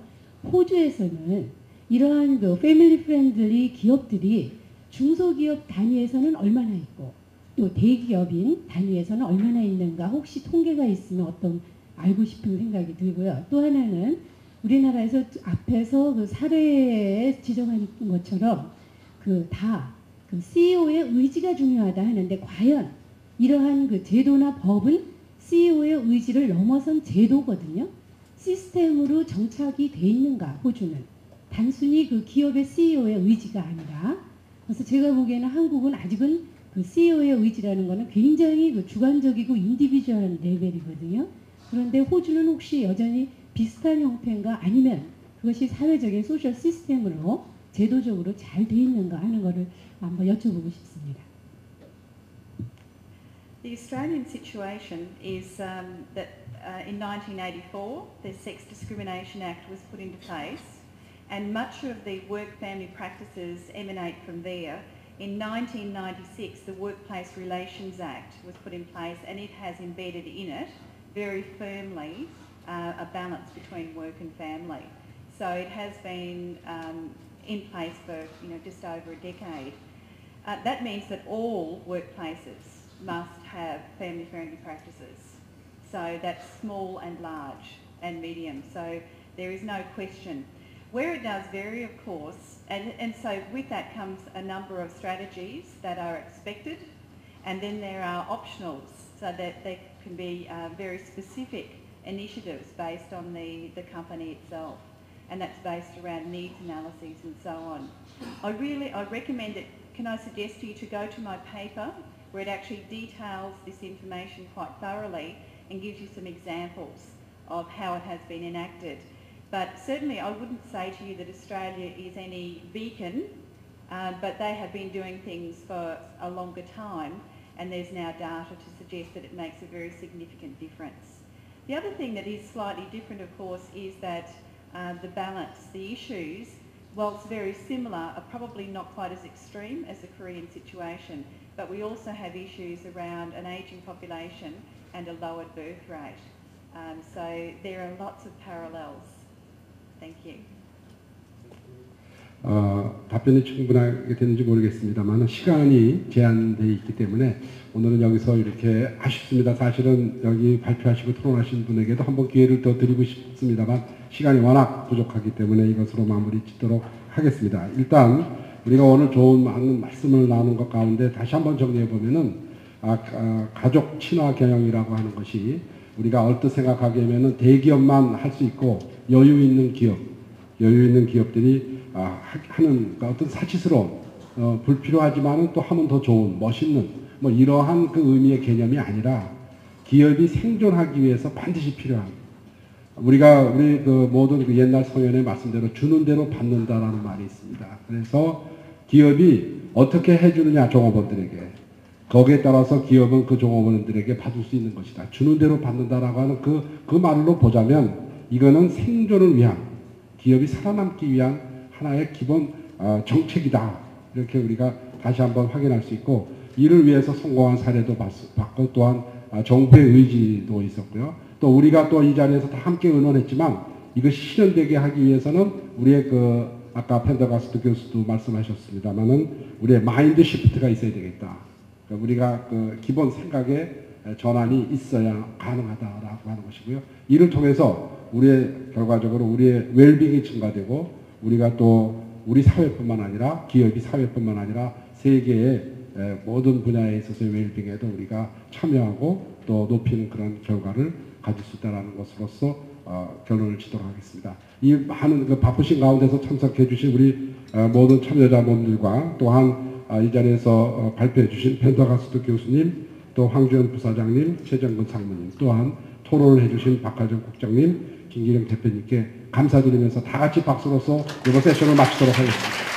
호주에서는 이러한 그 family friendly 기업들이 중소기업 단위에서는 얼마나 있고 또 대기업인 단위에서는 얼마나 있는가 혹시 통계가 있으면 어떤 알고 싶은 생각이 들고요. 또 하나는 우리나라에서 앞에서 그 사례에 지적한 것처럼 그다그 CEO의 의지가 중요하다 하는데 과연 이러한 그 제도나 법은 CEO의 의지를 넘어선 제도거든요. 시스템으로 정착이 돼 있는가 호주는 단순히 그 기업의 CEO의 의지가 아니라 그래서 제가 보기에는 한국은 아직은 그 CEO의 의지라는 거는 굉장히 그 주관적이고 individual한 레벨이거든요. 그런데 호주는 혹시 여전히 비슷한 형태인가 아니면 그것이 사회적인 social system으로 제도적으로 잘 돼 있는가 하는 거를 한번 여쭤보고 싶습니다. The Australian situation is um, that uh, in 1984 the Sex Discrimination Act was put into place and much of the work family practices emanate from there. In 1996 the Workplace Relations Act was put in place and it has embedded in it very firmly uh, a balance between work and family. So it has been um, in place for you know just over a decade. Uh, that means that all workplaces must have family-friendly practices. So that's small and large and medium. So there is no question. Where it does vary, of course, and, and so with that comes a number of strategies that are expected, and then there are optionals, so that there can be uh, very specific initiatives based on the, the company itself, and that's based around needs analyses and so on. I really, I recommend it, can I suggest to you to go to my paper where it actually details this information quite thoroughly and gives you some examples of how it has been enacted. But certainly I wouldn't say to you that Australia is any beacon, uh, but they have been doing things for a longer time and there's now data to suggest that it makes a very significant difference. The other thing that is slightly different, of course, is that uh, the balance, the issues whilst very similar, are probably not quite as extreme as the Korean situation. But we also have issues around an ageing population and a lowered birth rate. Um, so there are lots of parallels. Thank you. 어, 답변이 충분하게 되는지 모르겠습니다만 시간이 제한되어 있기 때문에 오늘은 여기서 이렇게 아쉽습니다. 사실은 여기 발표하시고 토론하신 분에게도 한번 기회를 더 드리고 싶습니다만 시간이 워낙 부족하기 때문에 이것으로 마무리 짓도록 하겠습니다. 일단 우리가 오늘 좋은 많은 말씀을 나눈 것 가운데 다시 한번 정리해 보면은 아, 아, 가족 친화 경영이라고 하는 것이 우리가 얼뜻 생각하게 하면은 대기업만 할 수 있고 여유 있는 기업, 여유 있는 기업들이 아, 하- 하는 그 어떤 사치스러운 어, 불필요하지만은 또 하면 더 좋은 멋있는 뭐 이러한 그 의미의 개념이 아니라 기업이 생존하기 위해서 반드시 필요한 우리가 우리 그 모든 그 옛날 성현의 말씀대로 주는 대로 받는다라는 말이 있습니다. 그래서 기업이 어떻게 해주느냐 종업원들에게 거기에 따라서 기업은 그 종업원들에게 받을 수 있는 것이다. 주는 대로 받는다라고 하는 그, 그 말로 보자면 이거는 생존을 위한 기업이 살아남기 위한 하나의 기본 어, 정책이다. 이렇게 우리가 다시 한번 확인할 수 있고 이를 위해서 성공한 사례도 봤, 봤고 또한 아, 정부의 의지도 있었고요. 또 우리가 또 이 자리에서 다 함께 의논했지만 이것이 실현되게 하기 위해서는 우리의 그 아까 펜더가스트 교수도 말씀하셨습니다만은 우리의 마인드 시프트가 있어야 되겠다. 그러니까 우리가 그 기본 생각의 전환이 있어야 가능하다라고 하는 것이고요. 이를 통해서 우리의 결과적으로 우리의 웰빙이 증가되고 우리가 또 우리 사회뿐만 아니라 기업이 사회뿐만 아니라 세계의 에, 모든 분야에 있어서의 웰빙에도 우리가 참여하고 또 높이는 그런 결과를 가질 수 있다는 것으로서 어, 결론을 짓도록 하겠습니다. 이 많은 그 바쁘신 가운데서 참석해 주신 우리 어, 모든 참여자분들과 또한 아, 이 자리에서 어, 발표해 주신 펜더가스트 교수님, 또 황주현 부사장님, 최정근 상무님, 또한 토론을 해주신 박하정 국장님, 김기령 대표님께 감사드리면서 다 같이 박수로서 이번 세션을 마치도록 하겠습니다.